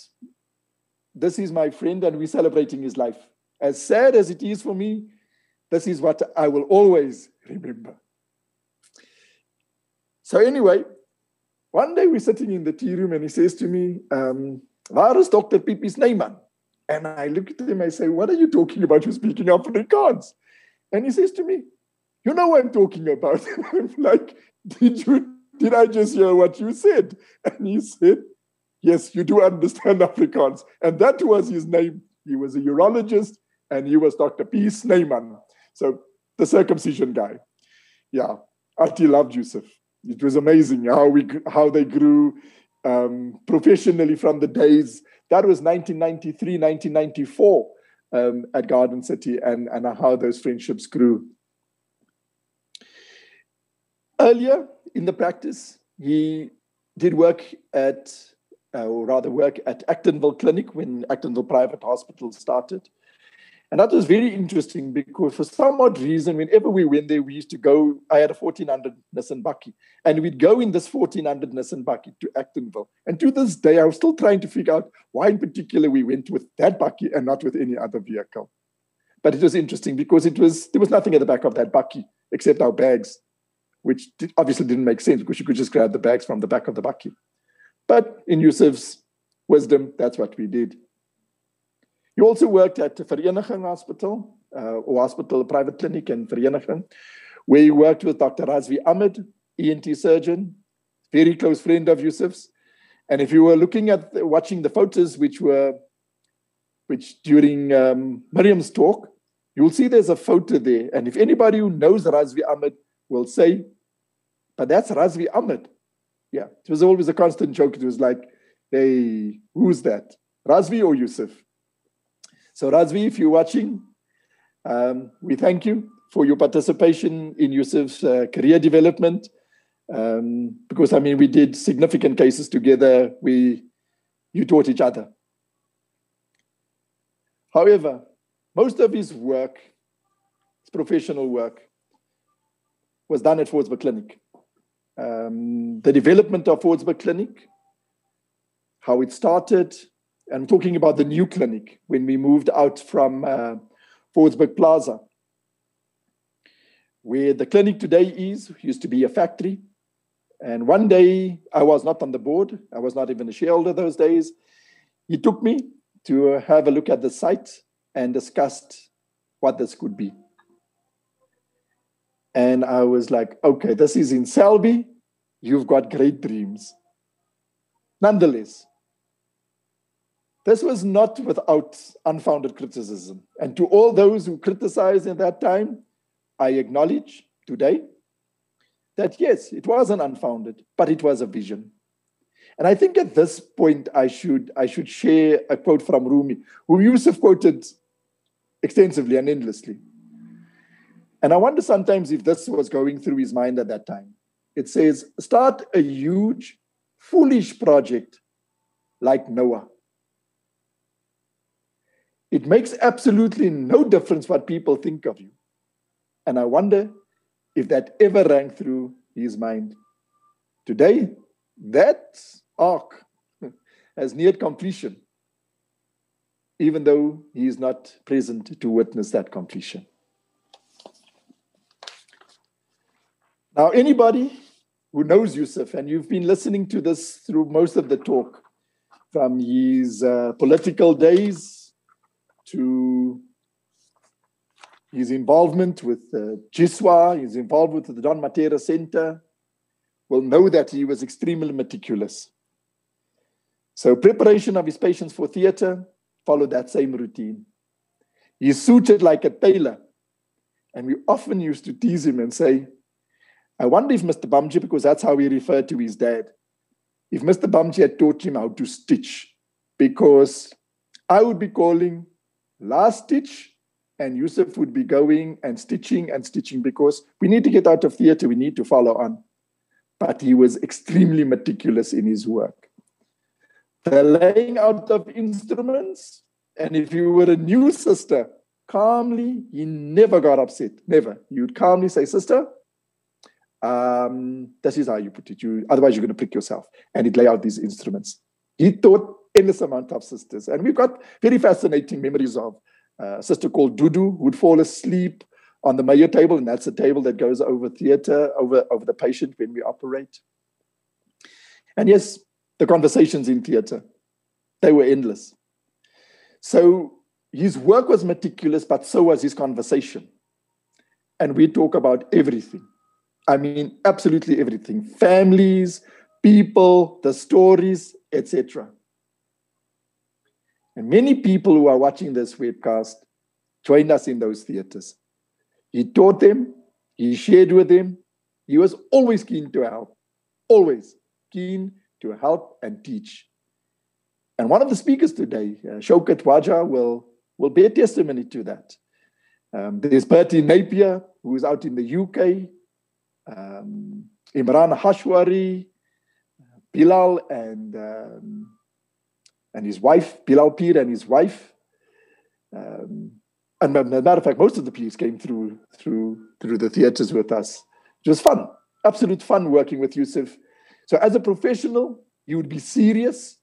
this is my friend, and we're celebrating his life. As sad as it is for me, this is what I will always remember. So, anyway, one day we're sitting in the tea room and he says to me, um, Dr. Pippi's Neyman? And I look at him, I say, What are you talking about? You're speaking Afrikaans. And he says to me, You know what I'm talking about. And I'm like, Did you did I just hear what you said? And he said, yes, you do understand Afrikaans. And that was his name. He was a urologist and he was Dr. P. Snyman. So the circumcision guy. Yeah, Ati loved Yusuf. It was amazing how we how they grew um, professionally from the days that was 1993, 1994 um, at Garden City, and and how those friendships grew. Earlier in the practice, he did work at uh, or rather work at Actonville Clinic when Actonville Private Hospital started. And that was very interesting because for some odd reason, whenever we went there, we used to go. I had a 1400 Nissan Bakkie, and we'd go in this 1400 Nissan Bakkie to Actonville. And to this day, I was still trying to figure out why, in particular, we went with that Bakkie and not with any other vehicle. But it was interesting because it was there was nothing at the back of that Bakkie except our bags, which obviously didn't make sense because you could just grab the bags from the back of the Bakkie. But in Yusuf's wisdom, that's what we did. You also worked at the Vereniging Hospital, uh, or hospital, a private clinic in Vereniging, where you worked with Dr. Razvi Ahmed, ENT surgeon, very close friend of Yusuf's. And if you were looking at watching the photos, which were, which during um, Mariam's talk, you'll see there's a photo there. And if anybody who knows Razvi Ahmed will say, but that's Razvi Ahmed. Yeah, it was always a constant joke. It was like, hey, who's that? Razvi or Yusuf? So, Razvi, if you're watching, um, we thank you for your participation in Yusuf's uh, career development. Um, because I mean, we did significant cases together. We, you taught each other. However, most of his work, his professional work, was done at Fordsburg Clinic. Um, the development of Fordsburg Clinic, how it started, I'm talking about the new clinic when we moved out from uh, Plaza, where the clinic today is, used to be a factory. And one day I was not on the board, I was not even a shareholder those days. He took me to have a look at the site and discussed what this could be. And I was like, okay, this is in Selby. You've got great dreams. Nonetheless, this was not without unfounded criticism. And to all those who criticized in that time, I acknowledge today that yes, it was an unfounded, but it was a vision. And I think at this point, I should, I should share a quote from Rumi, whom Yusuf quoted extensively and endlessly. And I wonder sometimes if this was going through his mind at that time. It says, start a huge, foolish project like Noah. It makes absolutely no difference what people think of you. And I wonder if that ever rang through his mind. Today, that arc has neared completion, even though he is not present to witness that completion. Now, anybody who knows Yusuf, and you've been listening to this through most of the talk, from his uh, political days to his involvement with uh, GISWA, his involvement with the Don Matera Center, will know that he was extremely meticulous. So, preparation of his patients for theater followed that same routine. He suited like a tailor. And we often used to tease him and say, I wonder if Mr. Bamjee, because that's how he referred to his dad, if Mr. Bamjee had taught him how to stitch, because I would be calling last stitch, and Yusuf would be going and stitching and stitching because we need to get out of theater, we need to follow on. But he was extremely meticulous in his work. The laying out of instruments, and if you were a new sister, calmly, he never got upset, never. You'd calmly say, Sister, um, this is how you put it. You, otherwise, you're going to prick yourself. And he'd lay out these instruments. He taught endless amount of sisters. And we've got very fascinating memories of uh, a sister called Dudu who would fall asleep on the Mayo table, and that's a table that goes over theater, over, over the patient when we operate. And yes, the conversations in theater, they were endless. So his work was meticulous, but so was his conversation. And we talk about everything. I mean, absolutely everything families, people, the stories, etc. And many people who are watching this webcast joined us in those theaters. He taught them, he shared with them. He was always keen to help, always keen to help and teach. And one of the speakers today, uh, Shaukat Waja, will, will bear testimony to that. Um, there's Bertie Napier, who's out in the UK, um, Imran Hashwari, Bilal, and um, and his wife, Bilal Pir and his wife. Um, and as a matter of fact, most of the piece came through through through the theaters with us. It was fun, absolute fun working with Yusuf. So as a professional, you would be serious,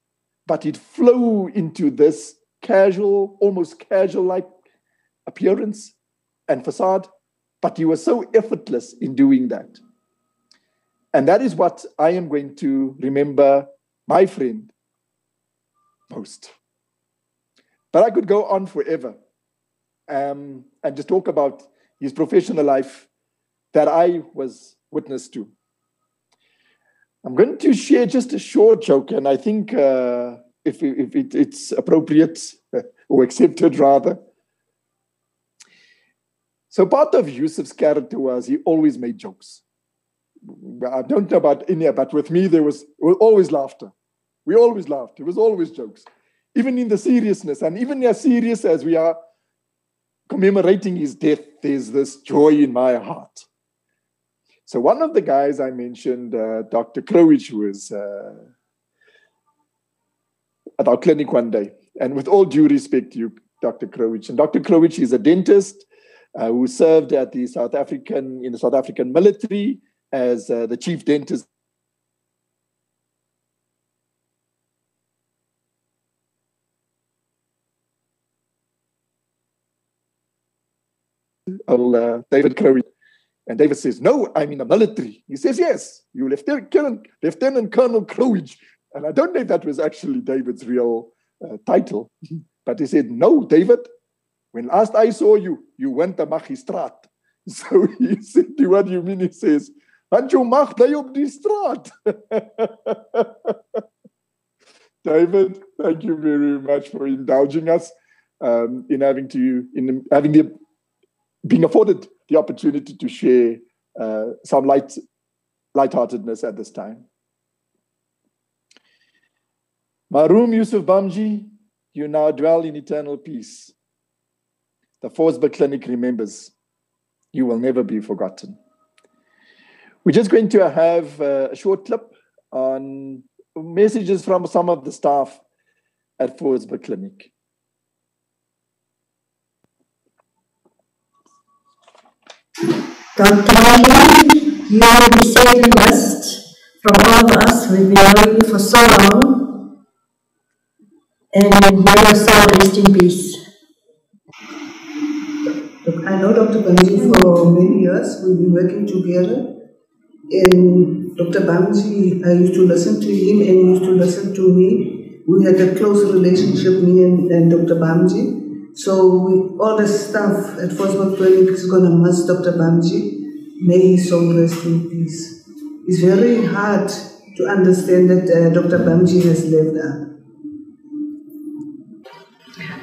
but he'd flow into this casual, almost casual-like appearance and facade, but you were so effortless in doing that. And that is what I am going to remember my friend most. But I could go on forever um, and just talk about his professional life that I was witness to. I'm going to share just a short joke, and I think uh, if, if it, it's appropriate or accepted, rather. So, part of Yusuf's character was he always made jokes. I don't know about India, but with me, there was always laughter. We always laughed. It was always jokes, even in the seriousness. And even as serious as we are commemorating his death, there's this joy in my heart. So one of the guys I mentioned, uh, Dr. Krowich, was uh, at our clinic one day, and with all due respect to you, Dr. Krowich, and Dr. Krowich is a dentist who served at the South African in the South African military as uh, the chief dentist uh, David Crowley. And David says, No, I'm in the military. He says, Yes, you Lieutenant, Colonel, Lieutenant Colonel Crowich. And I don't know if that was actually David's real uh, title, but he said, No, David, when last I saw you, you went to magistraat. So he said, What do you mean? He says, you mag bly op die straat. David, thank you very much for indulging us um, in having to in having the being afforded the opportunity to share uh, some light lightheartedness at this time. Maroom Yusuf Bamjee, you now dwell in eternal peace. The Fordsburg Clinic remembers you will never be forgotten. We're just going to have uh, a short clip on messages from some of the staff at Fordsburg Clinic. Dr. Marley, you will be sadly missed from all of us. We've been knowing you for so long. And may your soul rest in peace. I know Dr. Bamjee for many years. We've been working together. And Dr. Bamjee, I used to listen to him and he used to listen to me. We had a close relationship, me and, and Dr. Bamjee. So we, all the staff at Fordsburg Clinic is going to miss Dr. Bamjee. May his soul rest in peace. It's very hard to understand that uh, Dr. Bamjee has left us.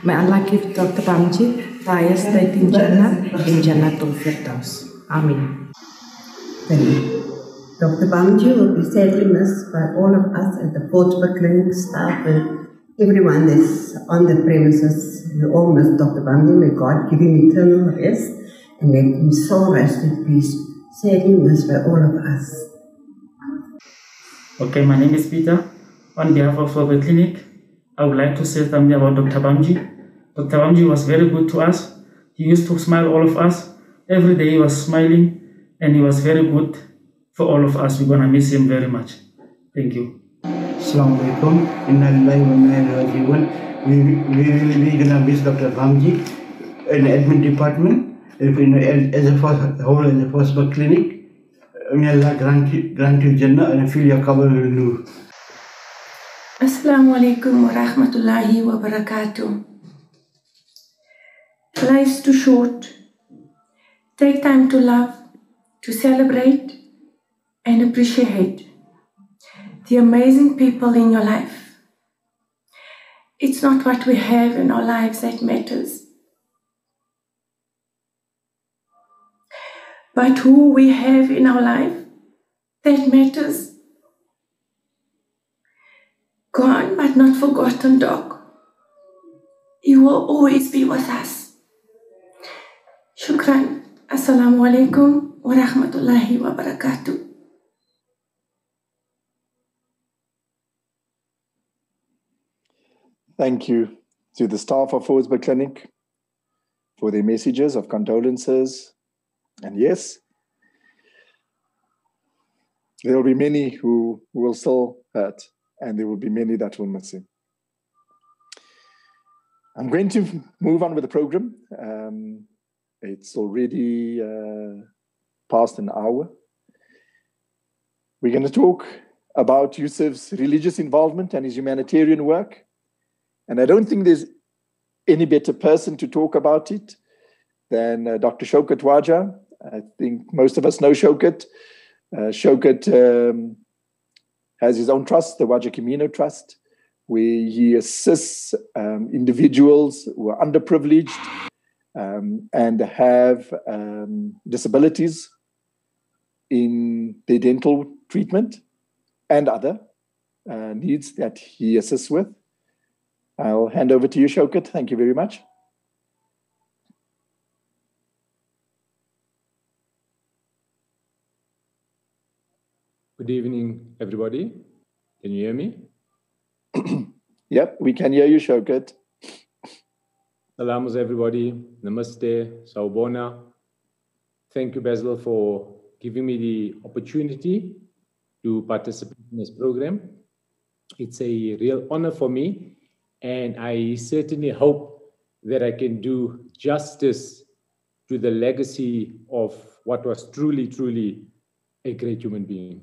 May Allah give Dr. Bamjee highest state in Jannah, in Jannatul Firdaus. Amen. Thank you. Dr. Bamjee will be sadly missed by all of us at the Fordsburg Clinic staff and everyone that's on the premises, we all miss Dr. Bamjee. May God give him eternal rest and let him soul rest in peace. Sadly missed by all of us. Okay, my name is Peter. On behalf of the clinic, I would like to say something about Dr. Bamjee. Dr. Bamjee was very good to us. He used to smile all of us. Every day he was smiling and he was very good for all of us. We're going to miss him very much. Thank you. Assalamu alaikum. Inna lillahi wa inna. We we will be gonna miss Dr. Bamjee in the admin department. If in as a first whole as a first clinic. May Allah grant you, grant you Jannah and fill your cover with nur. Assalamu alaikum wa rahmatullahi wa barakatuh. Life's too short. Take time to love, to celebrate, and appreciate the amazing people in your life. It's not what we have in our lives that matters, but who we have in our life that matters. Gone but not forgotten, dog. You will always be with us. Assalamu alaikum wa rahmatullahi wa barakatuh. Thank you to the staff of Fordsburg Clinic for their messages of condolences. And yes, there will be many who will still hurt, and there will be many that will miss him. I'm going to move on with the program. Um, it's already uh, past an hour. We're going to talk about Yusuf's religious involvement and his humanitarian work. And I don't think there's any better person to talk about it than uh, Dr. Shaukat Waja. I think most of us know Shaukat. Uh, Shaukat um, has his own trust, the Waja Camino Trust, where he assists um, individuals who are underprivileged um, and have um, disabilities in their dental treatment and other uh, needs that he assists with. I'll hand over to you, Shaukat. Thank you very much. Good evening, everybody. Can you hear me? yep, we can hear you, Shaukat. Salamus, everybody. Namaste, Saubona. Thank you, Basil, for giving me the opportunity to participate in this program. It's a real honor for me, and I certainly hope that I can do justice to the legacy of what was truly, truly a great human being.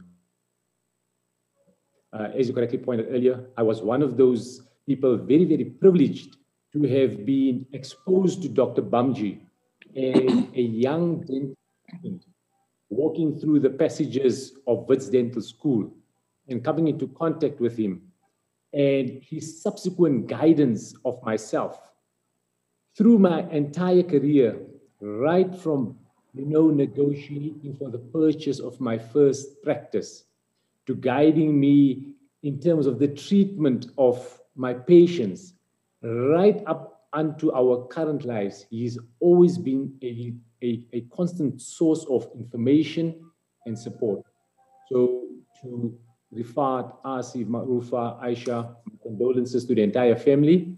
Uh, as you correctly pointed earlier, I was one of those people very, very privileged to have been exposed to Dr. Bamjee as a young dentist walking through the passages of Wits Dental School and coming into contact with him and his subsequent guidance of myself through my entire career, right from you know negotiating for the purchase of my first practice to guiding me in terms of the treatment of my patients, right up unto our current lives. He's always been a a, a constant source of information and support. So to Rifaat, Asif, Marufa, Aisha, condolences to the entire family.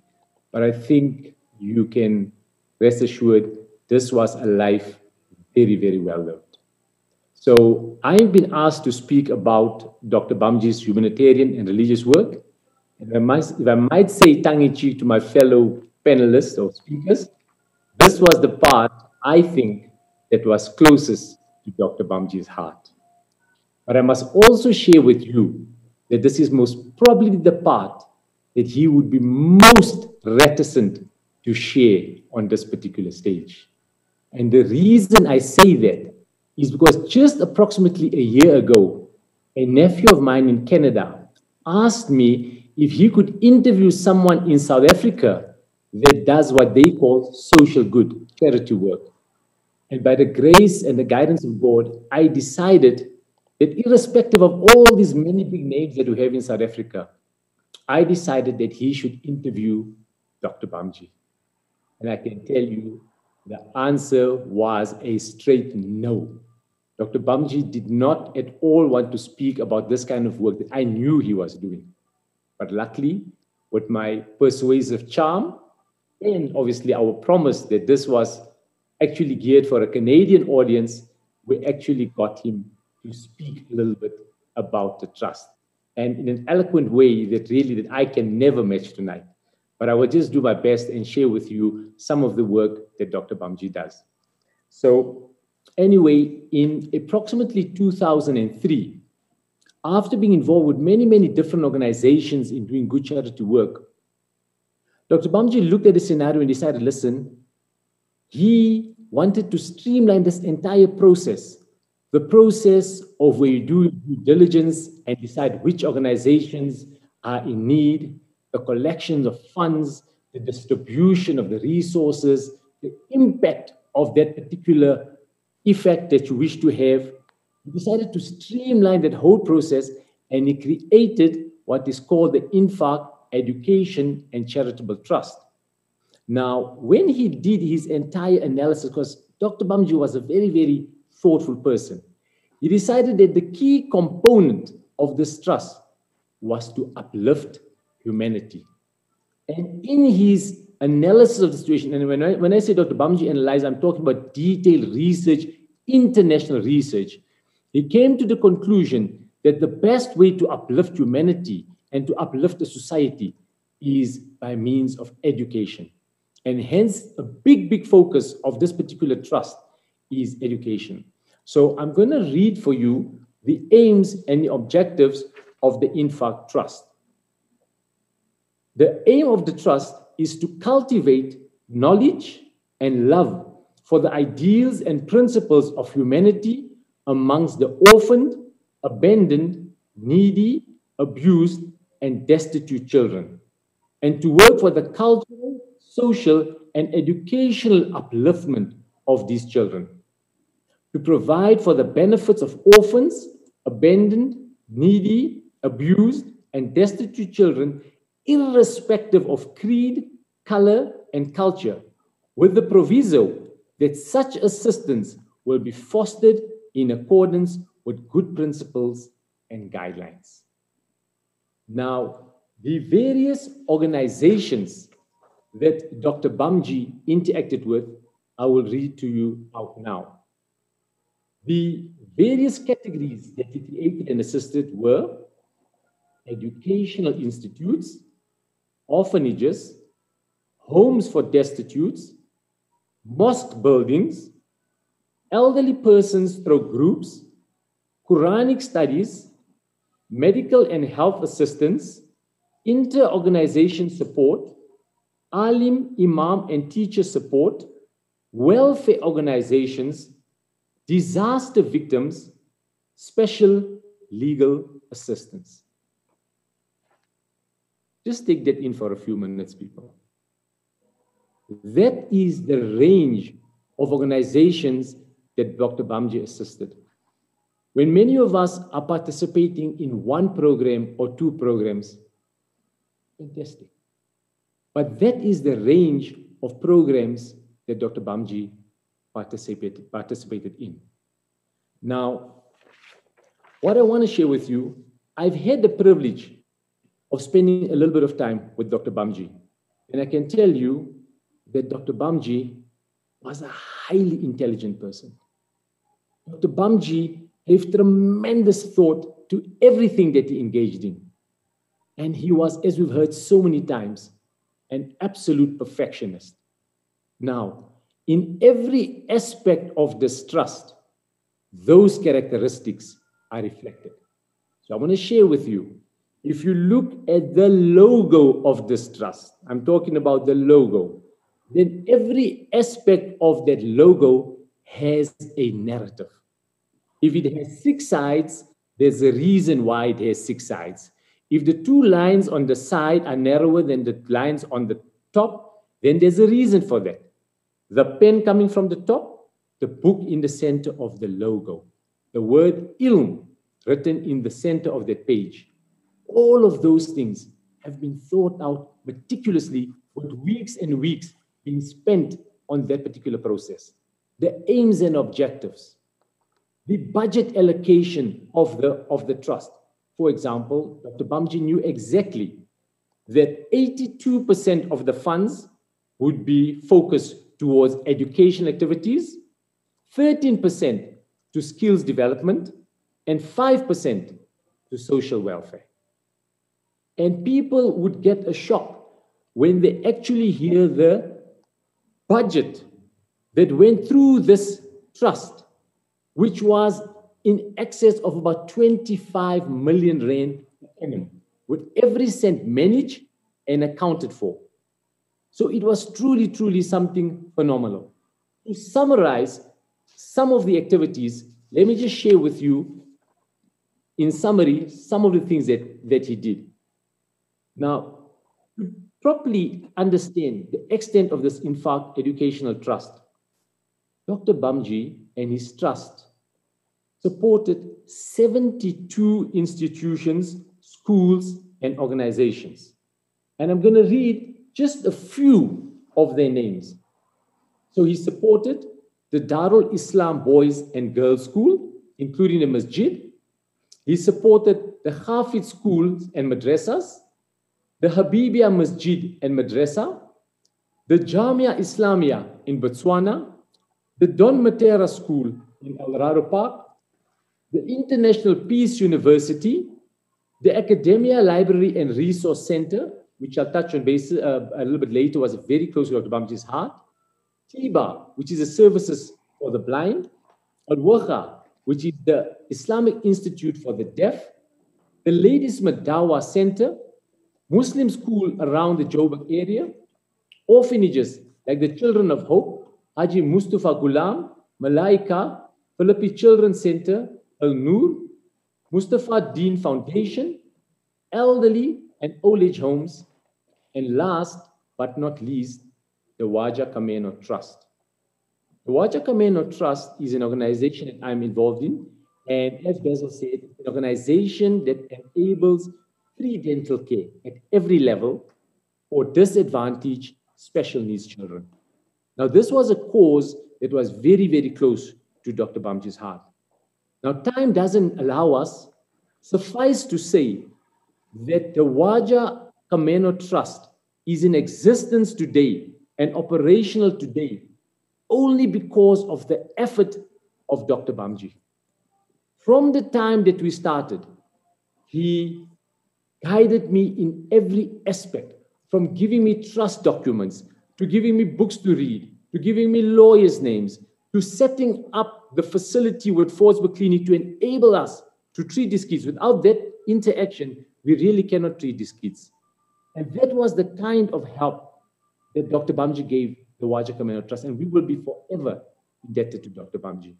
But I think you can rest assured this was a life very, very well lived. So I've been asked to speak about Dr. Bamjee's humanitarian and religious work. And if I might, if I might say Tangichi to my fellow panelists or speakers, this was the part I think, that was closest to Dr. Bamjee's heart. But I must also share with you that this is most probably the part that he would be most reticent to share on this particular stage. And the reason I say that is because just approximately a year ago, a nephew of mine in Canada asked me if he could interview someone in South Africa that does what they call social good, charity work. And by the grace and the guidance of God, I decided that irrespective of all these many big names that we have in South Africa, I decided that he should interview Dr. Bamjee. And I can tell you the answer was a straight no. Dr. Bamjee did not at all want to speak about this kind of work that I knew he was doing. But luckily, with my persuasive charm, and obviously our promise that this was actually geared for a Canadian audience, we actually got him to speak a little bit about the trust and in an eloquent way that really that I can never match tonight. But I will just do my best and share with you some of the work that Dr. Bamjee does. So anyway, in approximately 2003, after being involved with many, many different organizations in doing good charity work, Dr. Bamjee looked at the scenario and decided, listen, he wanted to streamline this entire process, the process of where you do due diligence and decide which organizations are in need, the collections of funds, the distribution of the resources, the impact of that particular effect that you wish to have. He decided to streamline that whole process and he created what is called the Infaq Education and Charitable Trust. Now, when he did his entire analysis, because Dr. Bamjee was a very, very thoughtful person, he decided that the key component of this trust was to uplift humanity. And in his analysis of the situation, and when I, when I say Dr. Bamjee analyzed, I'm talking about detailed research, international research. He came to the conclusion that the best way to uplift humanity and to uplift a society is by means of education. And hence, a big, big focus of this particular trust is education. So I'm going to read for you the aims and the objectives of the INFAQ Trust. The aim of the trust is to cultivate knowledge and love for the ideals and principles of humanity amongst the orphaned, abandoned, needy, abused, and destitute children, and to work for the cultural, social, and educational upliftment of these children, to provide for the benefits of orphans, abandoned, needy, abused, and destitute children, irrespective of creed, color, and culture, with the proviso that such assistance will be fostered in accordance with good principles and guidelines. Now, the various organizations that Dr. Bamjee interacted with, I will read to you out now. The various categories that he created and assisted were educational institutes, orphanages, homes for destitutes, mosque buildings, elderly persons through groups, Quranic studies, medical and health assistance, inter-organization support, alim, imam, and teacher support, welfare organizations, disaster victims, special legal assistance. Just take that in for a few minutes, people. That is the range of organizations that Dr. Bamjee assisted. When many of us are participating in one program or two programs, fantastic. But that is the range of programs that Dr. Bamjee participated, participated in. Now, what I want to share with you, I've had the privilege of spending a little bit of time with Dr. Bamjee. And I can tell you that Dr. Bamjee was a highly intelligent person. Dr. Bamjee gave tremendous thought to everything that he engaged in. And he was, as we've heard so many times, an absolute perfectionist. Now, in every aspect of this trust, those characteristics are reflected. So I want to share with you if you look at the logo of this trust, I'm talking about the logo, then every aspect of that logo has a narrative. If it has six sides, there's a reason why it has six sides. If the two lines on the side are narrower than the lines on the top, then there's a reason for that. The pen coming from the top, the book in the center of the logo, the word ilm written in the center of that page. All of those things have been thought out meticulously with weeks and weeks being spent on that particular process. The aims and objectives, the budget allocation of the, of the trust. For example, Dr. Bamjee knew exactly that 82% of the funds would be focused towards education activities, 13% to skills development, and 5% to social welfare. And people would get a shock when they actually hear the budget that went through this trust, which was in excess of about 25 million rand with every cent managed and accounted for. So it was truly, truly something phenomenal. To summarize some of the activities, let me just share with you, in summary, some of the things that, that he did. Now, to properly understand the extent of this INFAQ educational trust, Dr. Bamjee and his trust supported 72 institutions, schools, and organizations. And I'm going to read just a few of their names. So he supported the Darul Islam Boys and Girls School, including the masjid. He supported the Hafid schools and madrasas, the Habibia Masjid and Madrasa, the Jamia Islamia in Botswana, the Don Matera School in Eldorado Park, the International Peace University, the Academia Library and Resource Center, which I'll touch on uh, a little bit later, was very close to Dr. Bamjee's heart. TIBA, which is the services for the blind. Al which is the Islamic Institute for the Deaf. The Ladies Madawa Center, Muslim school around the Joburg area, orphanages like the Children of Hope, Haji Mustafa Gulam, Malaika, Philippi Children's Center, Al Nur, Mustadafin Foundation, elderly and old age homes, and last but not least, the Waja Kameno Trust. The Waja Kameno Trust is an organization that I'm involved in, and as Basil said, an organization that enables free dental care at every level for disadvantaged special needs children. Now, this was a cause that was very, very close to Dr. Bamjee's heart. Now, time doesn't allow us. Suffice to say that the Waja Kameno Trust is in existence today and operational today only because of the effort of Dr. Bamjee. From the time that we started, he guided me in every aspect, from giving me trust documents, to giving me books to read, to giving me lawyers' names, to setting up the facility with Fordsburg Clinic to enable us to treat these kids. Without that interaction, we really cannot treat these kids. And that was the kind of help that Dr. Bamjee gave the Waja Kameno Trust, and we will be forever indebted to Dr. Bamjee.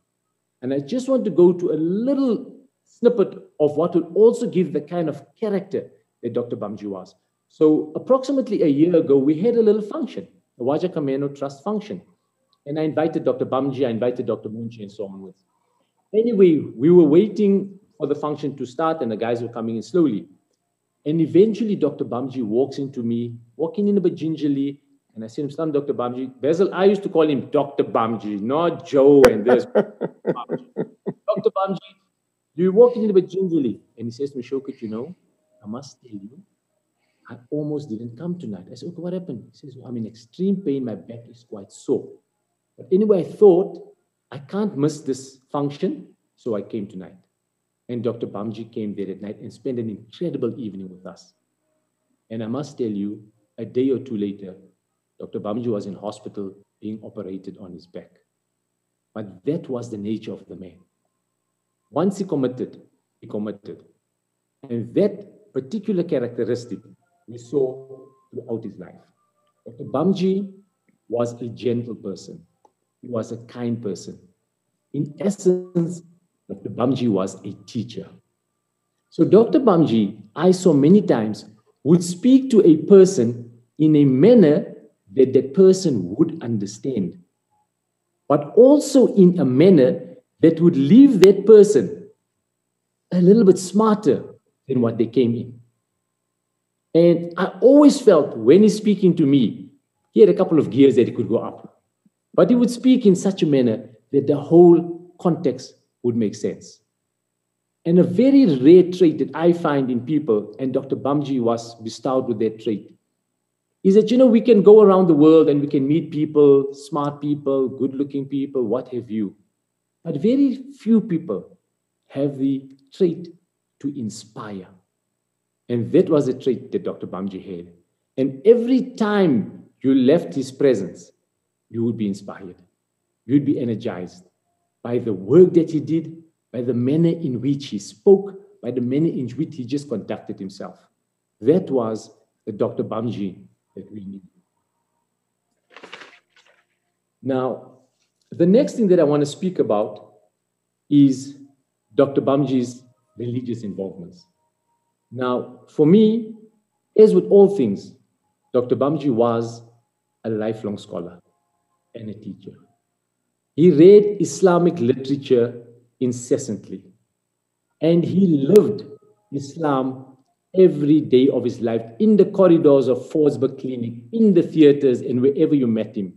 And I just want to go to a little snippet of what will also give the kind of character that Dr. Bamjee was. So approximately a year ago, we had a little function, the Waja Kameno Trust function. And I invited Dr. Bamjee, I invited Dr. Munshi and so on with. Anyway, we were waiting for the function to start and the guys were coming in slowly. And eventually Dr. Bamjee walks into me, walking in a bit gingerly, and I said, son, Dr. Bamjee. Basil, I used to call him Dr. Bamjee, not Joe and this. Dr. Bamjee, you walk in a bit gingerly. And he says to me, Shaukat, you know, I must tell you, I almost didn't come tonight. I said, okay, what happened? He says, I'm in extreme pain. My back is quite sore. But anyway, I thought, I can't miss this function. So I came tonight. And Dr. Bamjee came there at night and spent an incredible evening with us. And I must tell you, a day or two later, Dr. Bamjee was in hospital being operated on his back. But that was the nature of the man. Once he committed, he committed. And that particular characteristic we saw throughout his life. Dr. Bamjee was a gentle person. He was a kind person. In essence, Dr. Bamjee was a teacher. So Dr. Bamjee, I saw many times, would speak to a person in a manner that that person would understand, but also in a manner that would leave that person a little bit smarter than what they came in. And I always felt when he's speaking to me, he had a couple of gears that he could go up. But he would speak in such a manner that the whole context would make sense. And a very rare trait that I find in people, and Dr. Bamjee was bestowed with that trait, is that, you know, we can go around the world and we can meet people, smart people, good looking people, what have you. But very few people have the trait to inspire. And that was a trait that Dr. Bamjee had. And every time you left his presence, you would be inspired. You'd be energized by the work that he did, by the manner in which he spoke, by the manner in which he just conducted himself. That was the Dr. Bamjee that we need. Now, the next thing that I want to speak about is Dr. Bamjee's religious involvements. Now, for me, as with all things, Dr. Bamjee was a lifelong scholar and a teacher. He read Islamic literature incessantly, and he lived Islam every day of his life in the corridors of Fordsburg Clinic, in the theaters, and wherever you met him.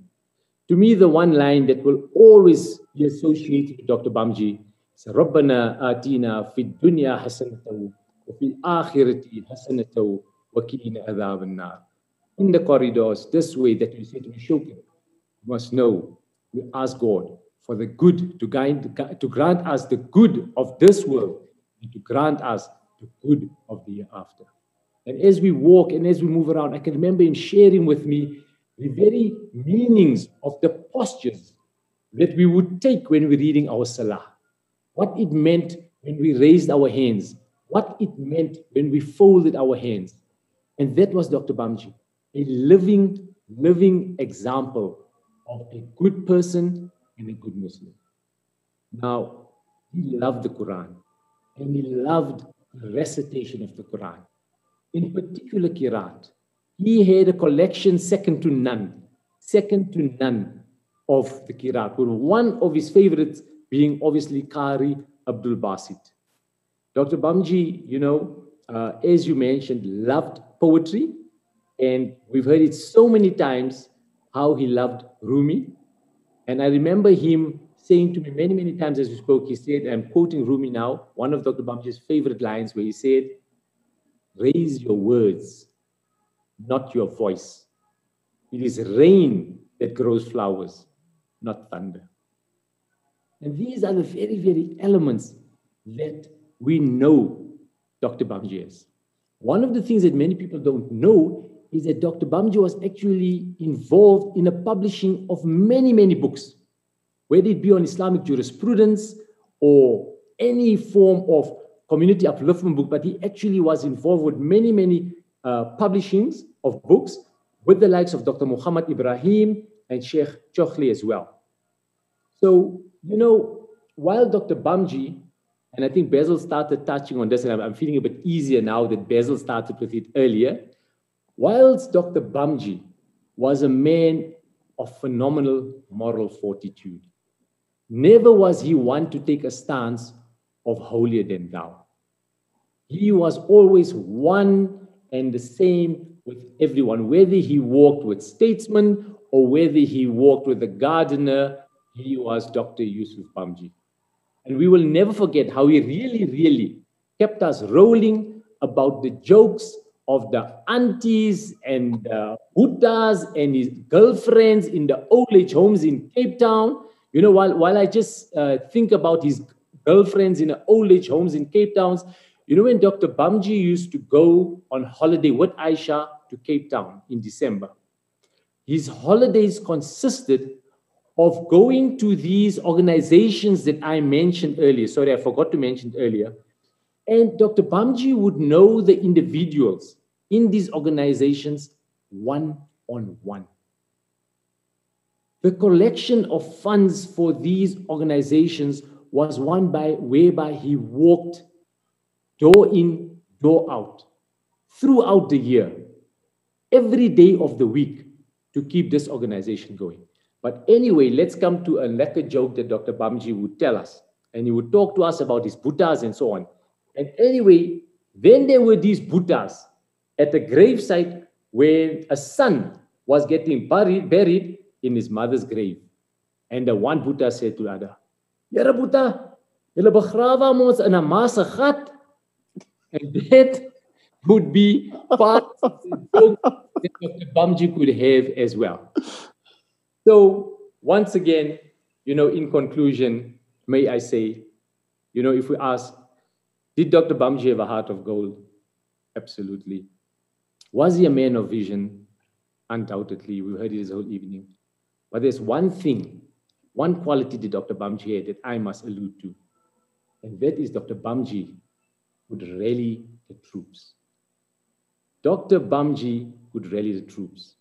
To me, the one line that will always be associated with Dr. Bamjee is Rabbana atina fid dunya hasanatan وفي الآخرة حسنة وقنا عذاب النار. in the corridors this way that we say to Shokin, you must know, we ask God for the good, to, guide, to grant us the good of this world, and to grant us the good of the year after. And as we walk and as we move around, I can remember him sharing with me the very meanings of the postures that we would take when we're reading our salah. What it meant when we raised our hands, what it meant when we folded our hands. And that was Dr. Bamjee, a living, living example of a good person and a good Muslim. Now, he loved the Quran and he loved the recitation of the Quran. In particular, Kirat, he had a collection second to none, second to none of the Kirat. One of his favorites being obviously Qari Abdul Basit. Dr. Bamjee, you know, uh, as you mentioned, loved poetry, and we've heard it so many times how he loved Rumi. And I remember him saying to me many, many times as we spoke, he said, I'm quoting Rumi now, one of Dr. Bamjee's favorite lines, where he said, Raise your words, not your voice. It is rain that grows flowers, not thunder. And these are the very, very elements that we know Dr. Bamjee is. One of the things that many people don't know is that Dr. Bamjee was actually involved in the publishing of many, many books, whether it be on Islamic jurisprudence or any form of community upliftment book, but he actually was involved with many, many uh, publishings of books with the likes of Dr. Muhammad Ibrahim and Sheikh Chokhli as well. So, you know, while Dr. Bamjee, and I think Basil started touching on this, and I'm, I'm feeling a bit easier now that Basil started with it earlier. Whilst Dr. Bamjee was a man of phenomenal moral fortitude, never was he one to take a stance of holier than thou. He was always one and the same with everyone, whether he walked with statesmen or whether he walked with a gardener, he was Dr. Yusuf Bamjee. And we will never forget how he really, really kept us rolling about the jokes of the aunties and the Buddhas and his girlfriends in the old age homes in Cape Town. You know, while, while I just uh, think about his girlfriends in the old age homes in Cape Town, you know, when Dr. Bamjee used to go on holiday with Aisha to Cape Town in December, his holidays consisted of going to these organizations that I mentioned earlier. Sorry, I forgot to mention earlier. And Dr. Bamjee would know the individuals in these organizations one on one. The collection of funds for these organizations was one by whereby he walked door in, door out throughout the year, every day of the week to keep this organization going. But anyway, let's come to a lekker joke that Dr. Bamjee would tell us. And he would talk to us about his Buddhas and so on. And anyway, then there were these Buddhas at the gravesite where a son was getting buried, buried in his mother's grave. And the one Buddha said to the other, Yara Buddha, julle begrawe ons in 'n ma se gat. And that would be part of the joke that Dr. Bamjee could have as well. So once again, you know, in conclusion, may I say, you know, if we ask, did Dr. Bamjee have a heart of gold? Absolutely. Was he a man of vision? Undoubtedly. We heard it this whole evening. But there's one thing, one quality that Dr. Bamjee had that I must allude to. And that is Dr. Bamjee would rally the troops. Dr. Bamjee would rally the troops.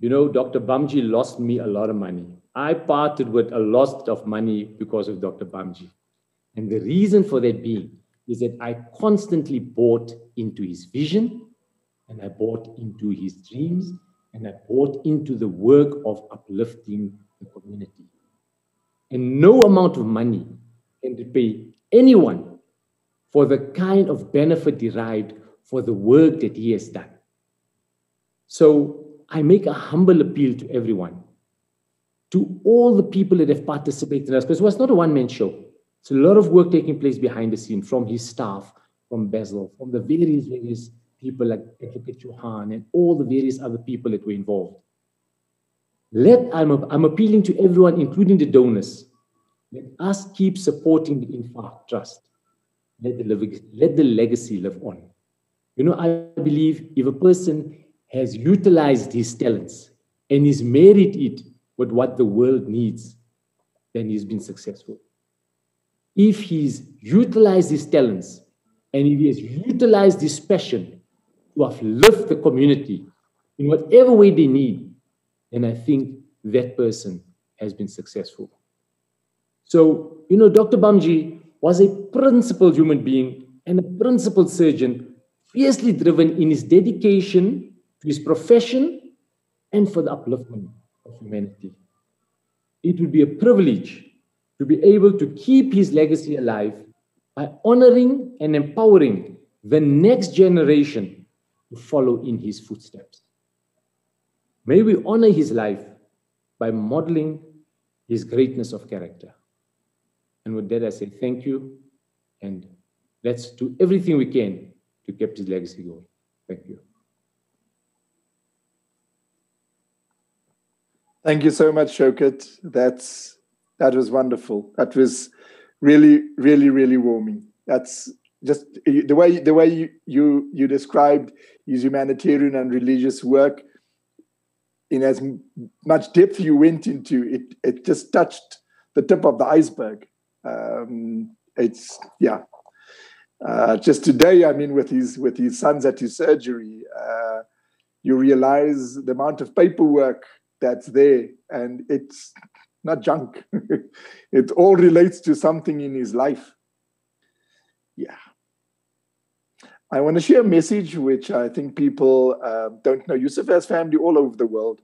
You know, Dr. Bamjee lost me a lot of money. I parted with a lot of money because of Dr. Bamjee. And the reason for that being is that I constantly bought into his vision and I bought into his dreams and I bought into the work of uplifting the community. And no amount of money can repay anyone for the kind of benefit derived for the work that he has done. So I make a humble appeal to everyone, to all the people that have participated in this, because it was not a one man show. It's a lot of work taking place behind the scene from his staff, from Basil, from the various, various people like Advocate Johan and all the various other people that were involved. Let, I'm, I'm appealing to everyone, including the donors, let us keep supporting the INFAQ Trust. Let the, let the legacy live on. You know, I believe if a person has utilized his talents and he's married it with what the world needs, then he's been successful. If he's utilized his talents and if he has utilized his passion to uplift the community in whatever way they need, then I think that person has been successful. So, you know, Dr. Bamjee was a principled human being and a principled surgeon, fiercely driven in his dedication to his profession and for the upliftment of humanity. It would be a privilege to be able to keep his legacy alive by honoring and empowering the next generation to follow in his footsteps. May we honor his life by modeling his greatness of character. And with that, I say thank you, and let's do everything we can to keep his legacy going. Thank you. Thank you so much, Shaukat. That's that was wonderful. That was really, really, really warming. That's just the way the way you you, you described his humanitarian and religious work in as much depth you went into it it just touched the tip of the iceberg um, it's yeah uh, just today i mean with his with his sons at his surgery uh, you realize the amount of paperwork that's there and it's not junk it all relates to something in his life yeah I want to share a message which I think people uh, don't know. Yusuf has family all over the world.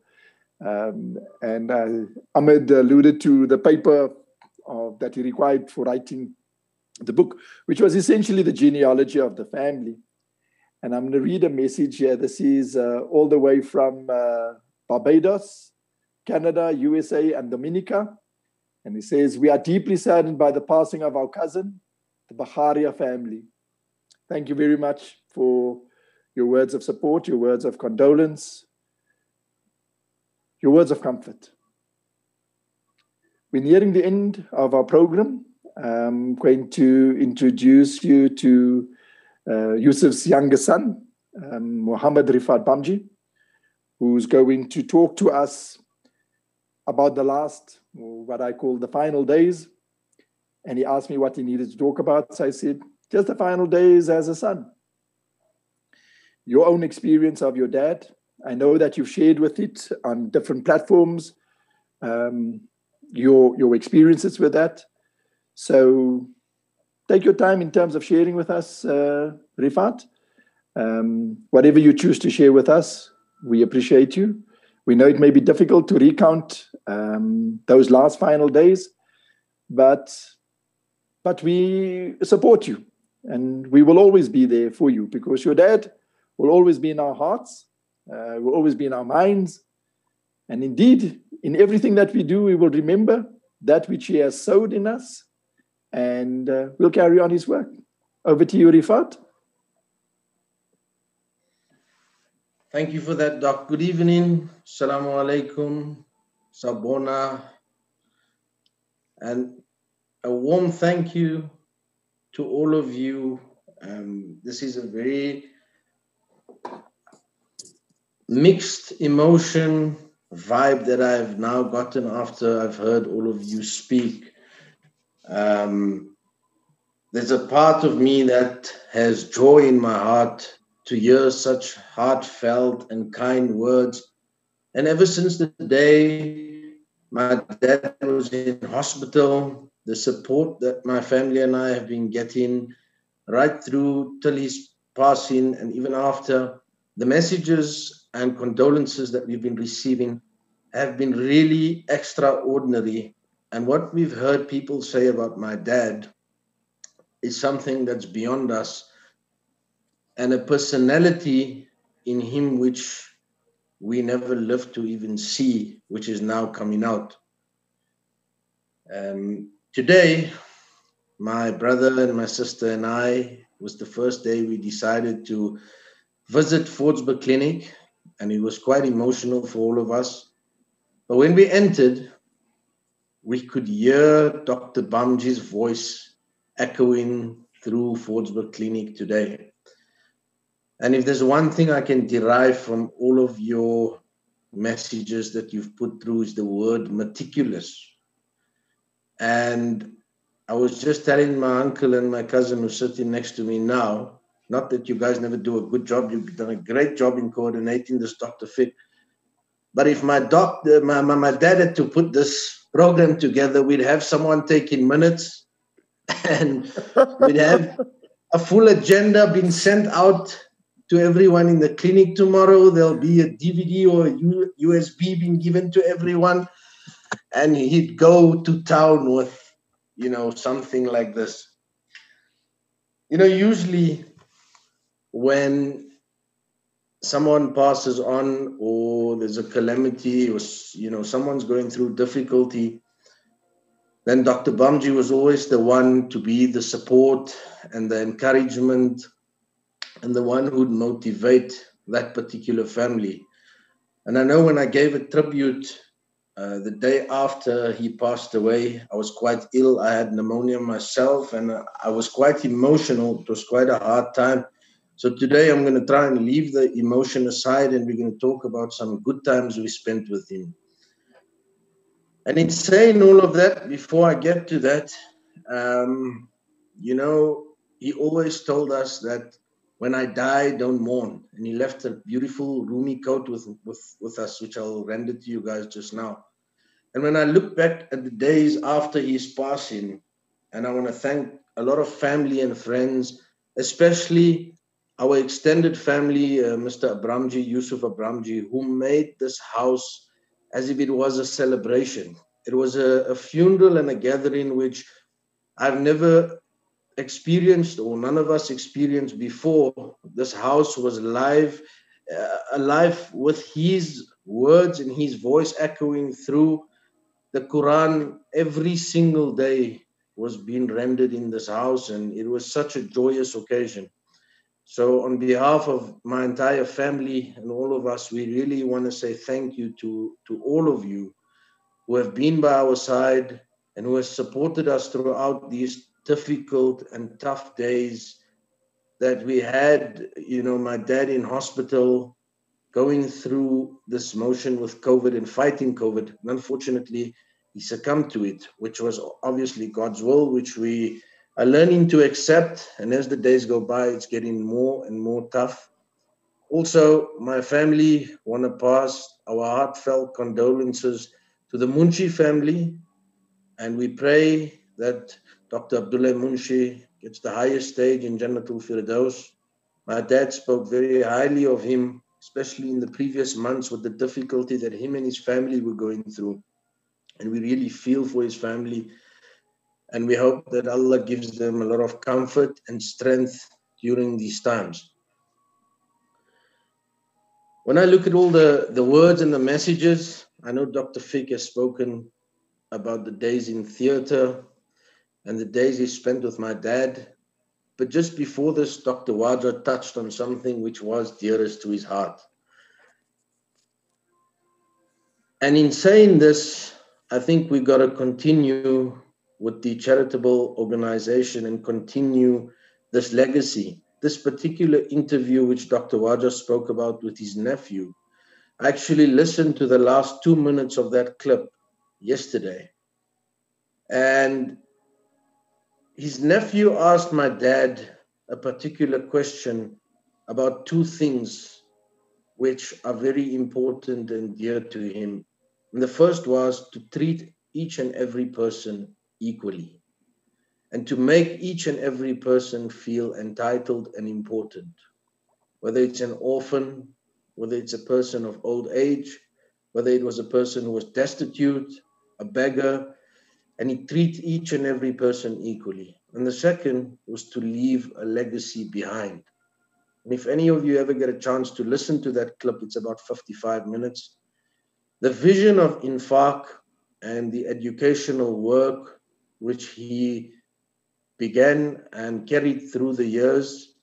Um, and uh, Ahmed alluded to the paper of, that he required for writing the book, which was essentially the genealogy of the family. And I'm going to read a message here. This is uh, all the way from uh, Barbados, Canada, USA, and Dominica. And he says, We are deeply saddened by the passing of our cousin, the Baharia family. Thank you very much for your words of support, your words of condolence, your words of comfort. We're nearing the end of our program. I'm going to introduce you to uh, Yusuf's younger son, um, Muhammad Rifaat Bamjee, who's going to talk to us about the last, what I call the final days. And he asked me what he needed to talk about. So I said, just the final days as a son. Your own experience of your dad. I know that you've shared with it on different platforms, um, your, your experiences with that. So take your time in terms of sharing with us, uh, Rifaat. Um, whatever you choose to share with us, we appreciate you. We know it may be difficult to recount um, those last final days, but but we support you and we will always be there for you because your dad will always be in our hearts, uh, will always be in our minds. And indeed, in everything that we do, we will remember that which he has sowed in us and uh, we'll carry on his work. Over to you, Rifaat. Thank you for that, Doc. Good evening. Assalamu alaikum. Sabona. And a warm thank you to all of you. Um, this is a very mixed emotion vibe that I've now gotten after I've heard all of you speak. Um, there's a part of me that has joy in my heart to hear such heartfelt and kind words. And ever since the day my dad was in hospital, the support that my family and I have been getting right through till his passing and even after, the messages and condolences that we've been receiving have been really extraordinary. And what we've heard people say about my dad is something that's beyond us and a personality in him which we never lived to even see, which is now coming out. Um, Today, my brother and my sister and I was the first day we decided to visit Fordsburg Clinic, and it was quite emotional for all of us. But when we entered, we could hear Dr. Bamjee's voice echoing through Fordsburg Clinic today. And if there's one thing I can derive from all of your messages that you've put through is the word meticulous. And I was just telling my uncle and my cousin who's sitting next to me now, not that you guys never do a good job, you've done a great job in coordinating this Dr. Fick. But if my doctor, my, my, my dad had to put this program together, we'd have someone taking minutes and we'd have a full agenda being sent out to everyone in the clinic tomorrow. There'll be a DVD or a USB being given to everyone. And he'd go to town with, you know, something like this. You know, usually when someone passes on or there's a calamity or, you know, someone's going through difficulty, then Dr. Bamjee was always the one to be the support and the encouragement and the one who'd motivate that particular family. And I know when I gave a tribute uh, the day after he passed away, I was quite ill. I had pneumonia myself and I was quite emotional. It was quite a hard time. So today I'm going to try and leave the emotion aside and we're going to talk about some good times we spent with him. And in saying all of that, before I get to that, um, you know, he always told us that when I die, don't mourn. And he left a beautiful Rumi quote with, with, with us, which I'll render to you guys just now. And when I look back at the days after his passing, and I want to thank a lot of family and friends, especially our extended family, uh, Mr. Abramji, Yusuf Abramji, who made this house as if it was a celebration. It was a, a funeral and a gathering which I've never experienced or none of us experienced before. This house was live, uh, alive with his words and his voice echoing through the Quran every single day was being rendered in this house, and it was such a joyous occasion. So, on behalf of my entire family and all of us, we really want to say thank you to, to all of you who have been by our side and who have supported us throughout these difficult and tough days that we had, you know, my dad in hospital going through this motion with COVID and fighting COVID. And unfortunately, he succumbed to it, which was obviously God's will, which we are learning to accept. And as the days go by, it's getting more and more tough. Also, my family want to pass our heartfelt condolences to the Munshi family. And we pray that Dr. Abdulhay Munshi gets the highest stage in Jannatul Firdaus. My dad spoke very highly of him, especially in the previous months with the difficulty that him and his family were going through. And we really feel for his family. And we hope that Allah gives them a lot of comfort and strength during these times. When I look at all the, the words and the messages, I know Dr. Fick has spoken about the days in theater, and the days he spent with my dad. But just before this, Dr. Waja touched on something which was dearest to his heart. And in saying this, I think we've got to continue with the charitable organization and continue this legacy. This particular interview, which Dr. Waja spoke about with his nephew, I actually listened to the last two minutes of that clip yesterday. And his nephew asked my dad a particular question about two things which are very important and dear to him. And the first was to treat each and every person equally and to make each and every person feel entitled and important, whether it's an orphan, whether it's a person of old age, whether it was a person who was destitute, a beggar, and he treats each and every person equally. And the second was to leave a legacy behind. And if any of you ever get a chance to listen to that clip, it's about 55 minutes. The vision of Infaq and the educational work which he began and carried through the years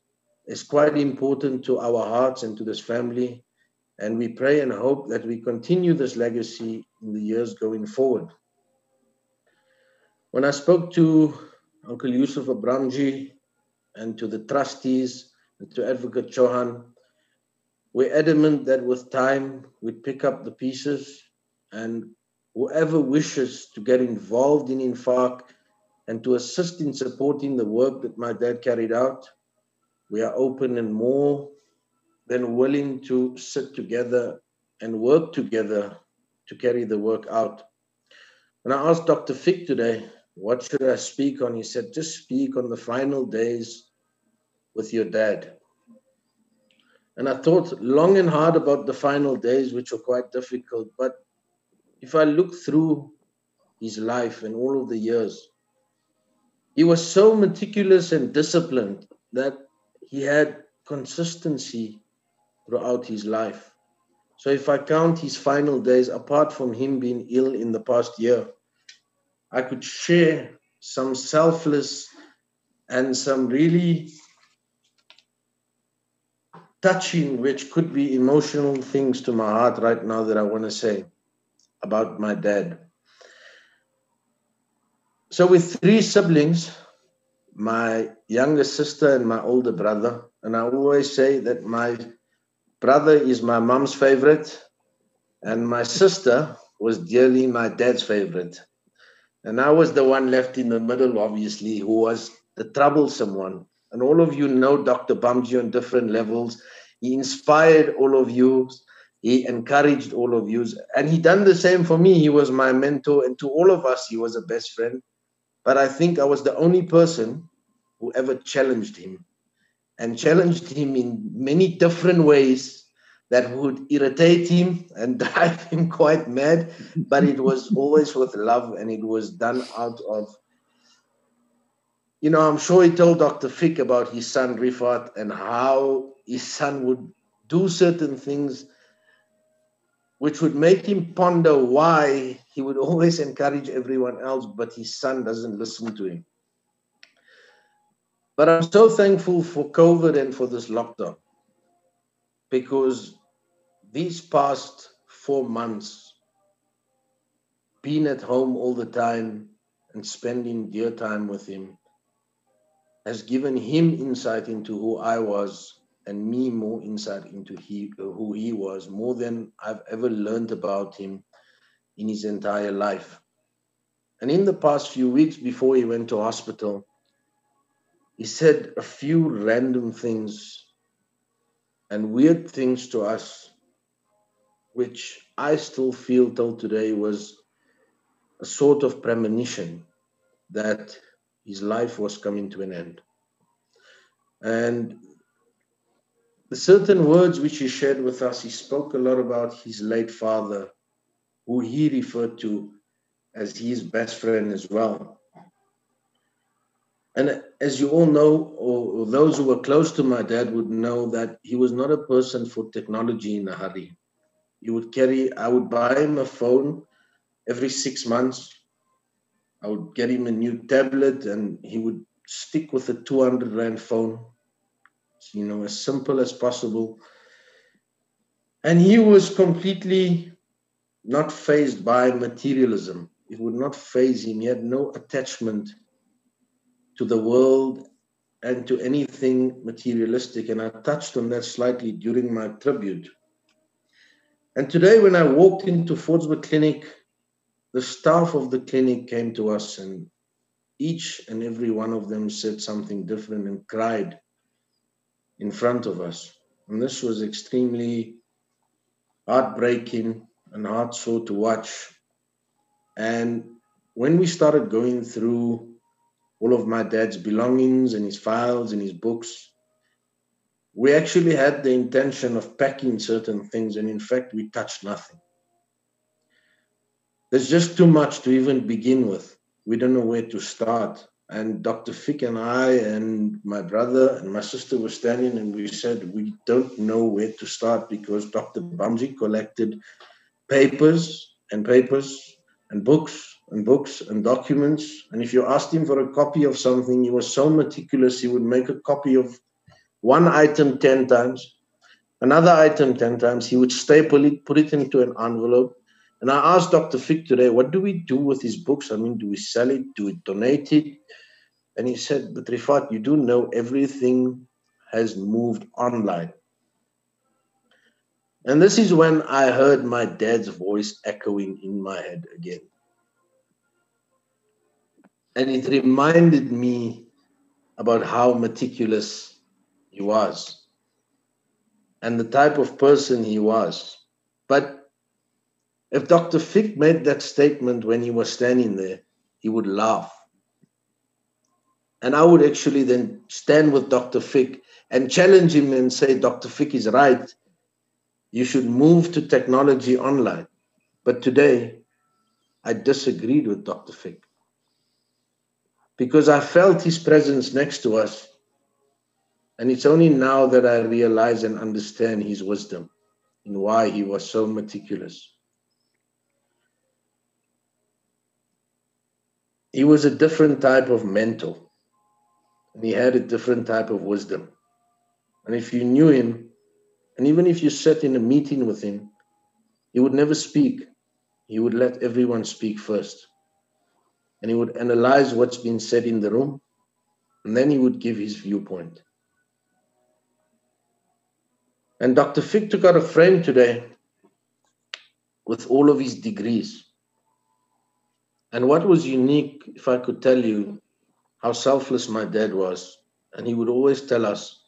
is quite important to our hearts and to this family. And we pray and hope that we continue this legacy in the years going forward. When I spoke to Uncle Yusuf Abramji and to the trustees and to Advocate Chauhan, we're adamant that with time we'd pick up the pieces and whoever wishes to get involved in INFAQ and to assist in supporting the work that my dad carried out, we are open and more than willing to sit together and work together to carry the work out. When I asked Dr. Fick today, what should I speak on? He said, just speak on the final days with your dad. And I thought long and hard about the final days, which were quite difficult. But if I look through his life and all of the years, he was so meticulous and disciplined that he had consistency throughout his life. So if I count his final days, apart from him being ill in the past year, I could share some selfless and some really touching, which could be emotional things to my heart right now that I want to say about my dad. So, with three siblings, my younger sister and my older brother, and I always say that my brother is my mom's favorite, and my sister was dearly my dad's favorite. And I was the one left in the middle, obviously, who was the troublesome one. And all of you know Dr. Bamjee on different levels. He inspired all of you. He encouraged all of you. And he done the same for me. He was my mentor. And to all of us, he was a best friend. But I think I was the only person who ever challenged him and challenged him in many different ways that would irritate him and drive him quite mad. But it was always with love and it was done out of, you know, I'm sure he told Dr. Fick about his son Rifaat and how his son would do certain things which would make him ponder why he would always encourage everyone else, but his son doesn't listen to him. But I'm so thankful for COVID and for this lockdown because these past four months, being at home all the time and spending dear time with him, has given him insight into who I was and me more insight into he, uh, who he was, more than I've ever learned about him in his entire life. And in the past few weeks before he went to hospital, he said a few random things and weird things to us, which I still feel till today was a sort of premonition that his life was coming to an end. And the certain words which he shared with us, he spoke a lot about his late father, who he referred to as his best friend as well. And as you all know, or, those who were close to my dad would know that he was not a person for technology in a hurry. He would carry, I would buy him a phone every six months. I would get him a new tablet and he would stick with a 200 Rand phone, you know, as simple as possible. And he was completely not phased by materialism. It would not phase him. He had no attachment to the world and to anything materialistic. And I touched on that slightly during my tribute. And today, when I walked into Fordsburg Clinic, the staff of the clinic came to us, and each and every one of them said something different and cried in front of us. And this was extremely heartbreaking and heartsore to watch. And when we started going through all of my dad's belongings and his files and his books. We actually had the intention of packing certain things, and in fact, we touched nothing. There's just too much to even begin with. We don't know where to start. And Dr. Fick and I and my brother and my sister were standing, and we said, We don't know where to start because Dr. Bamjee collected papers and papers and books and books and documents. And if you asked him for a copy of something, he was so meticulous, he would make a copy of one item 10 times, another item 10 times. He would staple it, put it into an envelope. And I asked Dr. Fick today, what do we do with his books? I mean, do we sell it? Do we donate it? And he said, but Rifaat, you do know everything has moved online. And this is when I heard my dad's voice echoing in my head again. And it reminded me about how meticulous he was and the type of person he was. But if Dr. Fick made that statement when he was standing there, he would laugh. And I would actually then stand with Dr. Fick and challenge him and say, Dr. Fick is right you should move to technology online. But today, I disagreed with Dr. Fick because I felt his presence next to us. And it's only now that I realize and understand his wisdom and why he was so meticulous. He was a different type of mentor and he had a different type of wisdom. And if you knew him, and even if you sat in a meeting with him, he would never speak. He would let everyone speak first. And he would analyze what's been said in the room, and then he would give his viewpoint. And Dr. Fick took out a frame today with all of his degrees. And what was unique, if I could tell you how selfless my dad was, and he would always tell us,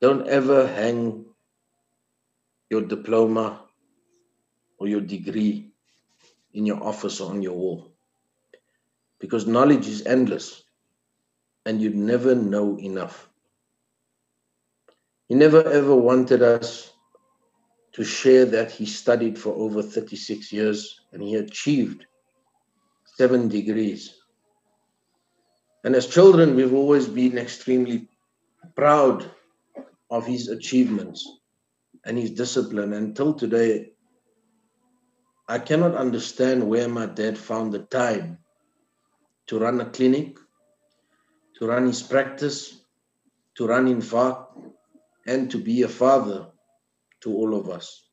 don't ever hang your diploma or your degree in your office or on your wall because knowledge is endless and you never know enough. He never ever wanted us to share that he studied for over 36 years and he achieved seven degrees. And as children, we've always been extremely proud of his achievements and his discipline. Until today, I cannot understand where my dad found the time to run a clinic, to run his practice, to run Infaq, and to be a father to all of us.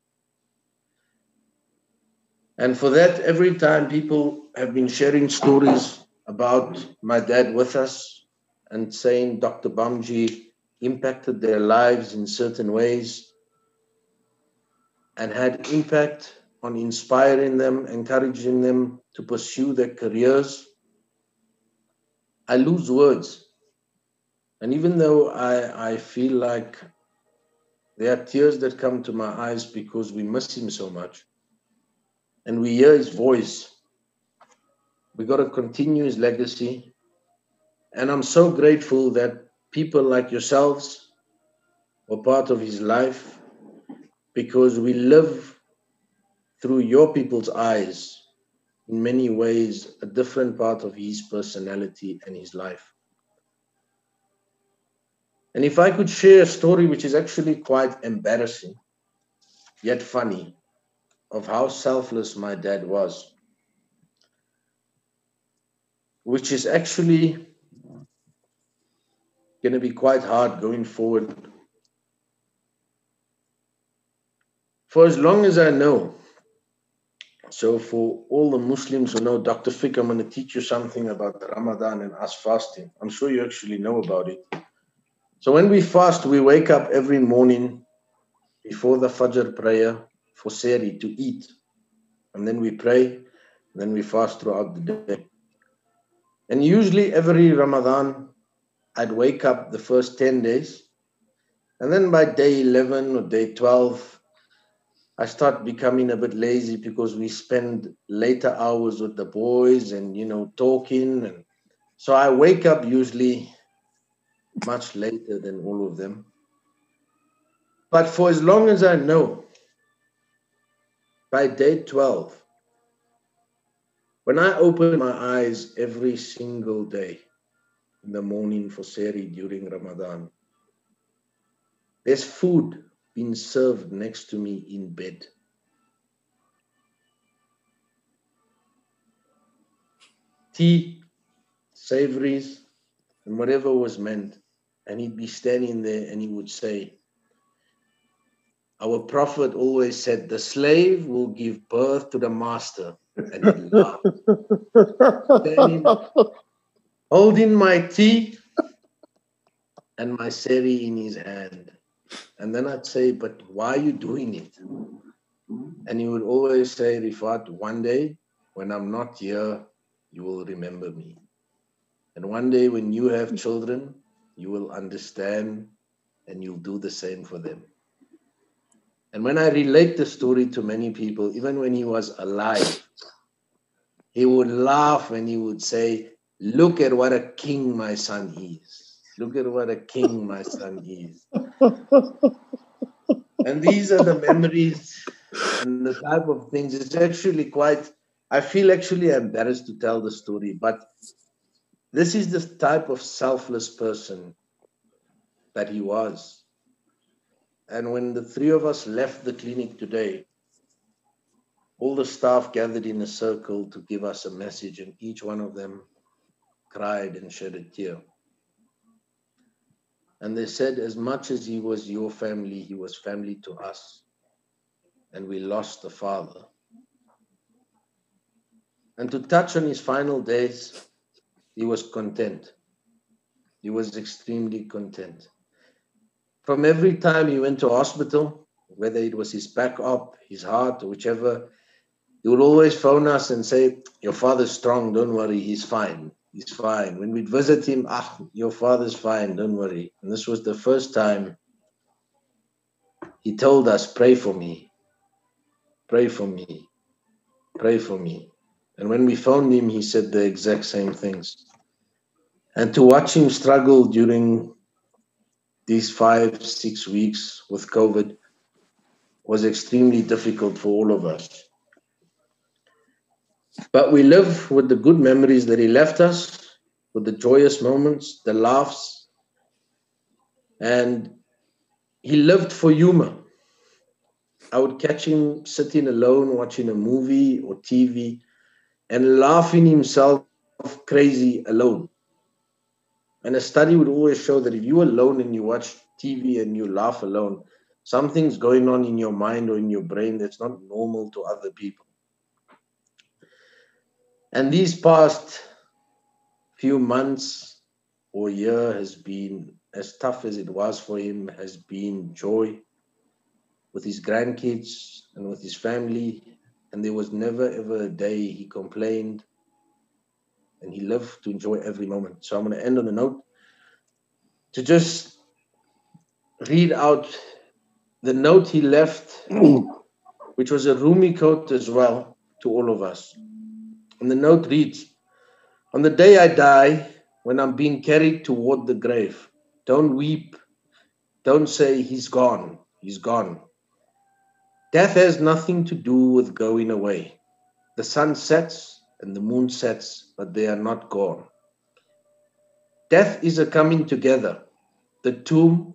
And for that, every time people have been sharing stories about my dad with us and saying, Dr. Bamjee impacted their lives in certain ways and had impact on inspiring them, encouraging them to pursue their careers, I lose words. And even though I, I feel like there are tears that come to my eyes because we miss him so much and we hear his voice, we got to continue his legacy. And I'm so grateful that people like yourselves were part of his life because we live through your people's eyes in many ways a different part of his personality and his life. And if I could share a story which is actually quite embarrassing, yet funny, of how selfless my dad was, which is actually going to be quite hard going forward. For as long as I know, so for all the Muslims who know Dr. Fick, I'm going to teach you something about Ramadan and us fasting. I'm sure you actually know about it. So when we fast, we wake up every morning before the Fajr prayer for Seri to eat. And then we pray, then we fast throughout the day. And usually every Ramadan, I'd wake up the first 10 days. And then by day 11 or day 12, I start becoming a bit lazy because we spend later hours with the boys and, you know, talking. And so I wake up usually much later than all of them. But for as long as I know, by day 12, when I open my eyes every single day, in the morning for Seri during Ramadan. There's food being served next to me in bed. Tea, savories, and whatever was meant. And he'd be standing there and he would say, Our prophet always said, The slave will give birth to the master. And he'd laugh. Standing, holding my tea and my seri in his hand. And then I'd say, But why are you doing it? And he would always say, Rifaat, one day when I'm not here, you will remember me. And one day when you have children, you will understand and you'll do the same for them. And when I relate the story to many people, even when he was alive, he would laugh and he would say, Look at what a king my son is. Look at what a king my son is. and these are the memories and the type of things. It's actually quite, I feel actually embarrassed to tell the story, but this is the type of selfless person that he was. And when the three of us left the clinic today, all the staff gathered in a circle to give us a message, and each one of them cried and shed a tear. And they said, as much as he was your family, he was family to us. And we lost a father. And to touch on his final days, he was content. He was extremely content. From every time he went to hospital, whether it was his back up, his heart, whichever, he would always phone us and say, Your father's strong, don't worry, he's fine. He's fine. When we'd visit him, ah, your father's fine, don't worry. And this was the first time he told us, Pray for me. Pray for me. Pray for me. And when we phoned him, he said the exact same things. And to watch him struggle during these five, six weeks with COVID was extremely difficult for all of us. But we live with the good memories that he left us, with the joyous moments, the laughs. And he lived for humor. I would catch him sitting alone watching a movie or TV and laughing himself crazy alone. And a study would always show that if you're alone and you watch TV and you laugh alone, something's going on in your mind or in your brain that's not normal to other people. And these past few months or year has been as tough as it was for him, has been joy with his grandkids and with his family. And there was never ever a day he complained and he lived to enjoy every moment. So I'm going to end on a note to just read out the note he left, which was a Rumi quote as well to all of us. And the note reads On the day I die, when I'm being carried toward the grave, don't weep. Don't say, He's gone. He's gone. Death has nothing to do with going away. The sun sets and the moon sets, but they are not gone. Death is a coming together. The tomb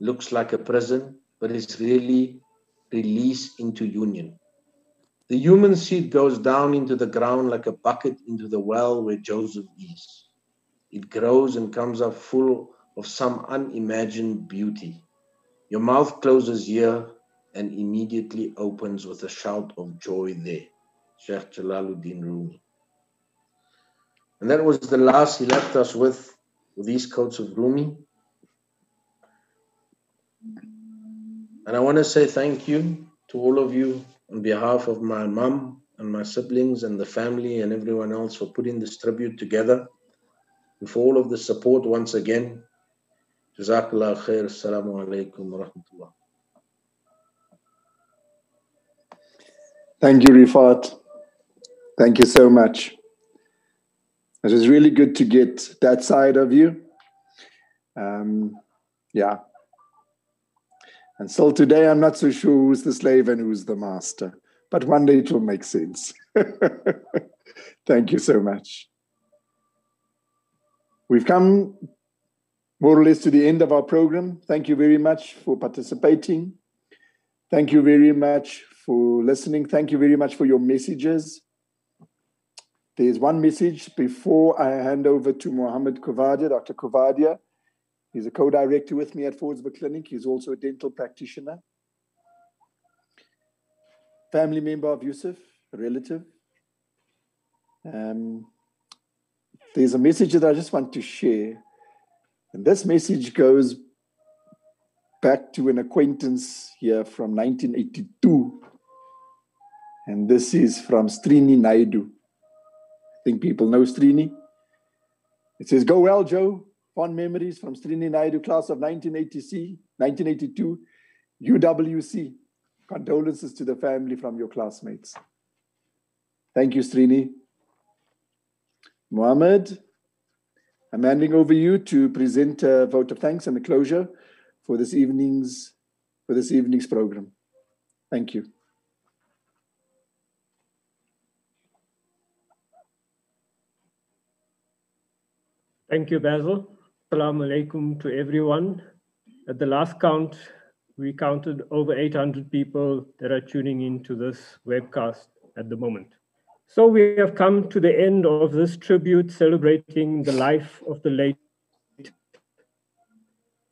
looks like a prison, but it's really release into union. The human seed goes down into the ground like a bucket into the well where Joseph is. It grows and comes up full of some unimagined beauty. Your mouth closes here and immediately opens with a shout of joy there. Sheikh Jalaluddin Rumi. And that was the last he left us with, with these quotes of Rumi. And I want to say thank you to all of you on behalf of my mom and my siblings and the family and everyone else for putting this tribute together and for all of the support once again. Jazakallah khair. Assalamu alaikum wa rahmatullah. Thank you, Rifaat. Thank you so much. It was really good to get that side of you. Um, yeah. And still today, I'm not so sure who's the slave and who's the master, but one day it will make sense. Thank you so much. We've come more or less to the end of our program. Thank you very much for participating. Thank you very much for listening. Thank you very much for your messages. There's one message before I hand over to Mohammed Coovadia, Dr. Coovadia. He's a co-director with me at Fordsburg Clinic. He's also a dental practitioner. Family member of Yusuf, a relative. Um, there's a message that I just want to share. And this message goes back to an acquaintance here from 1982. And this is from Strini Naidu. I think people know Strini. It says, Go well, Joe. Fond memories from Srini Naidu, class of 1980C, 1982, UWC. Condolences to the family from your classmates. Thank you, Srini. Mohammed, I'm handing over you to present a vote of thanks and the closure for this evening's for this evening's program. Thank you. Thank you, Basil. Assalamu alaikum to everyone. At the last count, we counted over 800 people that are tuning into this webcast at the moment. So we have come to the end of this tribute celebrating the life of the late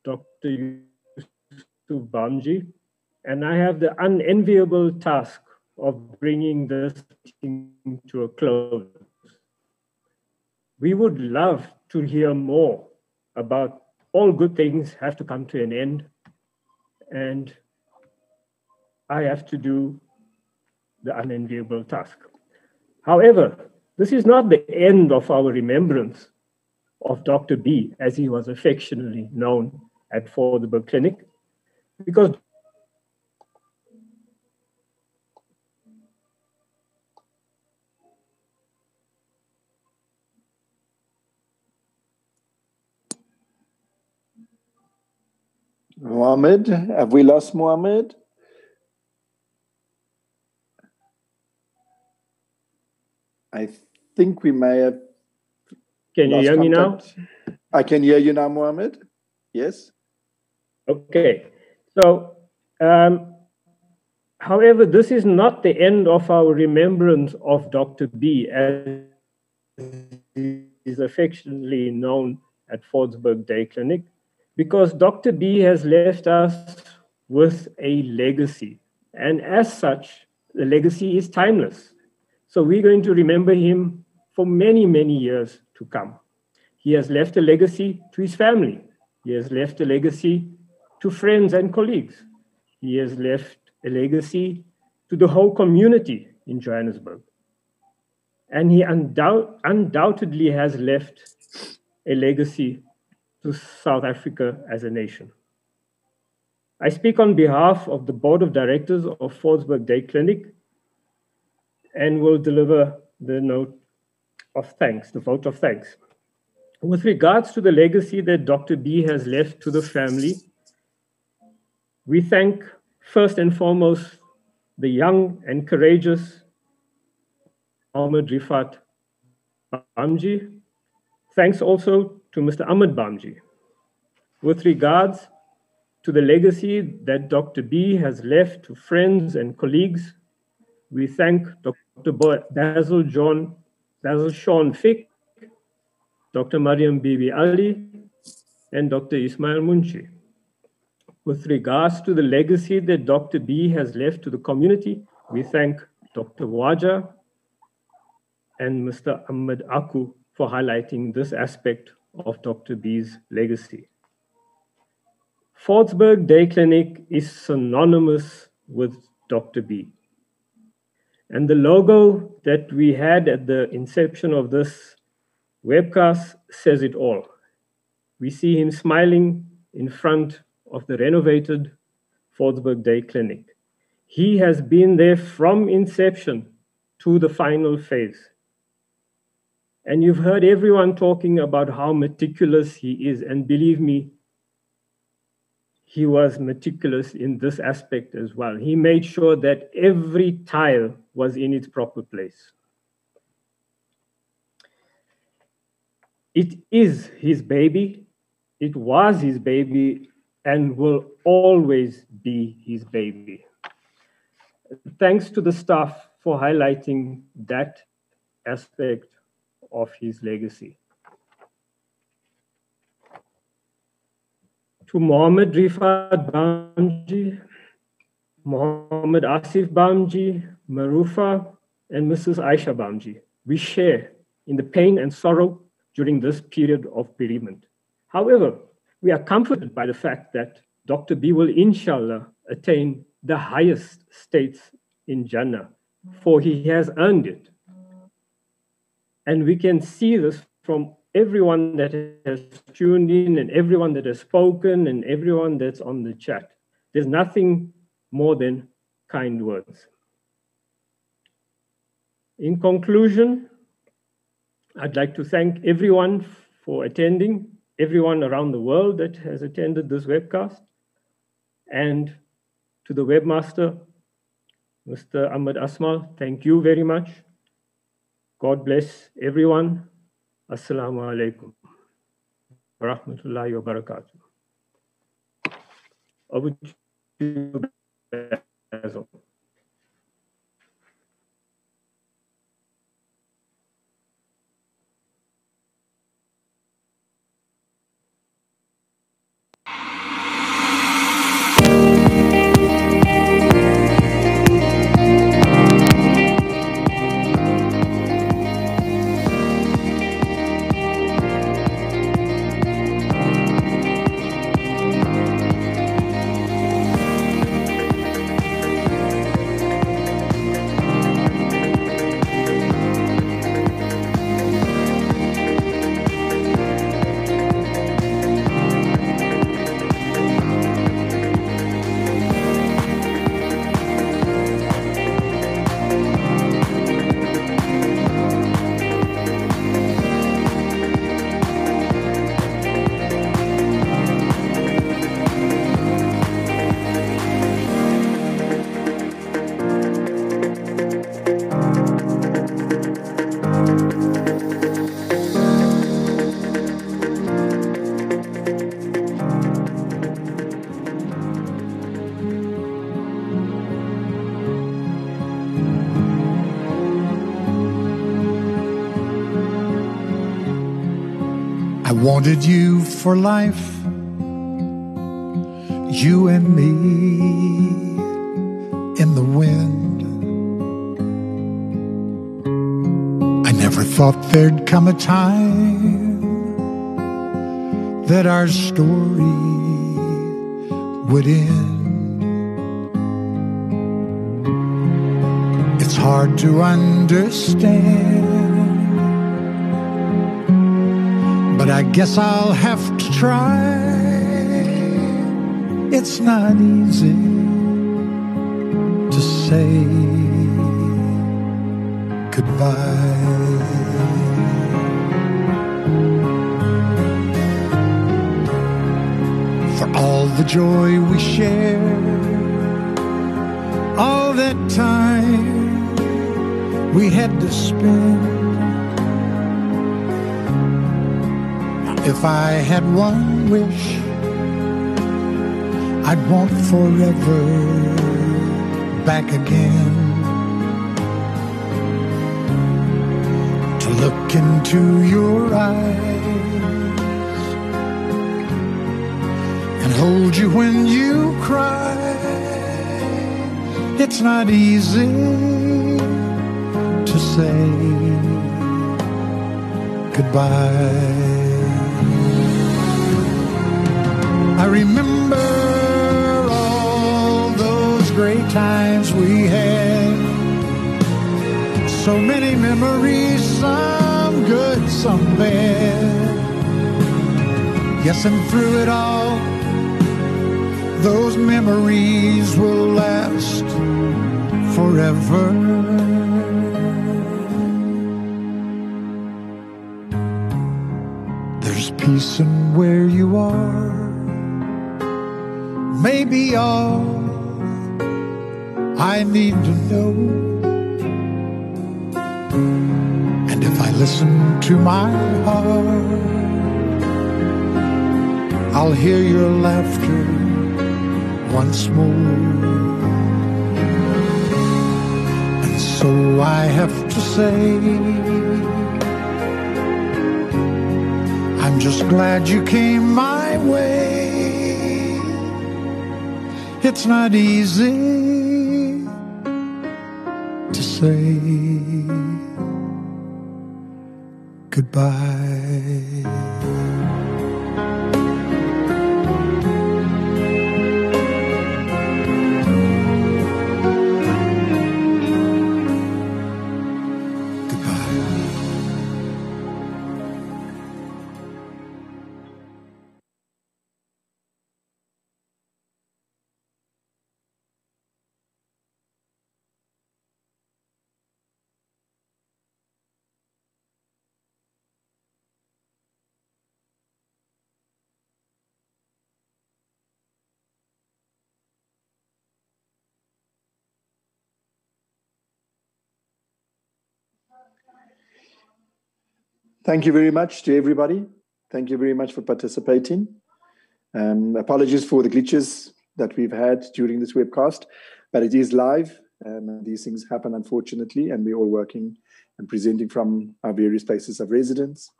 Dr. Yusuf Bamjee. And I have the unenviable task of bringing this to a close. We would love to hear more about all good things have to come to an end. And I have to do the unenviable task. However, this is not the end of our remembrance of Dr. B, as he was affectionately known at Fordsburg Clinic, because Mohammed, have we lost Mohammed? I think we may have. Can you hear contact. me now? I can hear you now, Mohammed. Yes. Okay. So, um, however, this is not the end of our remembrance of Dr. B, as he is affectionately known at Fordsburg Day Clinic because Dr. B has left us with a legacy. And as such, the legacy is timeless. So we're going to remember him for many, many years to come. He has left a legacy to his family. He has left a legacy to friends and colleagues. He has left a legacy to the whole community in Johannesburg. And he undoubt- undoubtedly has left a legacy to South Africa as a nation. I speak on behalf of the board of directors of Fordsburg Day Clinic and will deliver the note of thanks, the vote of thanks. With regards to the legacy that Dr. B has left to the family, we thank first and foremost the young and courageous Ahmed Rifaat Bamjee. Thanks also to Mr. Ahmed Bamjee. With regards to the legacy that Dr. B has left to friends and colleagues, we thank Dr. Basil John, Basil Sean Fick, Dr. Mariam Bibi Alli, and Dr. Ismail Munshi. With regards to the legacy that Dr. B has left to the community, we thank Dr. Waja and Mr. Ahmed Akoob for highlighting this aspect of Dr. B's legacy. Fordsburg Day Clinic is synonymous with Dr. B. And the logo that we had at the inception of this webcast says it all. We see him smiling in front of the renovated Fordsburg Day Clinic. He has been there from inception to the final phase. And you've heard everyone talking about how meticulous he is. And believe me, he was meticulous in this aspect as well. He made sure that every tile was in its proper place. It is his baby, it was his baby, and will always be his baby. Thanks to the staff for highlighting that aspect of his legacy. to Mohammed Rifaat Bamjee, Mohammed Asif Bamjee, Marufa, and Mrs. Aisha Bamjee. We share in the pain and sorrow during this period of bereavement. However, we are comforted by the fact that Dr. B will inshallah attain the highest states in Jannah, for he has earned it. And we can see this from everyone that has tuned in and everyone that has spoken and everyone that's on the chat. There's nothing more than kind words. In conclusion, I'd like to thank everyone for attending, everyone around the world that has attended this webcast, and to the webmaster, Mr. Ahmed Asmal, thank you very much. God bless everyone. Assalamu alaikum. Rahmatullahi wa barakatuh. For life, you and me in the wind. I never thought there'd come a time that our story would end. It's hard to understand. But I guess I'll have to try. It's not easy to say goodbye. For all the joy we shared, all that time we had to spend. If I had one wish, I'd want forever back again. To look into your eyes and hold you when you cry. It's not easy to say goodbye. I remember all those great times we had. So many memories, some good, some bad. Yes, and through it all, those memories will last forever. There's peace in all I need to know. And if I listen to my heart, I'll hear your laughter once more. And so I have to say, I'm just glad you came my way. It's not easy to say goodbye. Thank you very much to everybody. Thank you very much for participating. Um, apologies for the glitches that we've had during this webcast, but it is live. Um, these things happen, unfortunately, and we're all working and presenting from our various places of residence.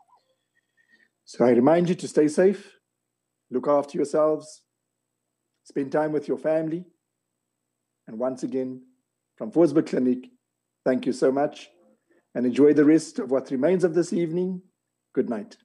So I remind you to stay safe, look after yourselves, spend time with your family. And once again, from Fordsburg Clinic, thank you so much and enjoy the rest of what remains of this evening. Good night.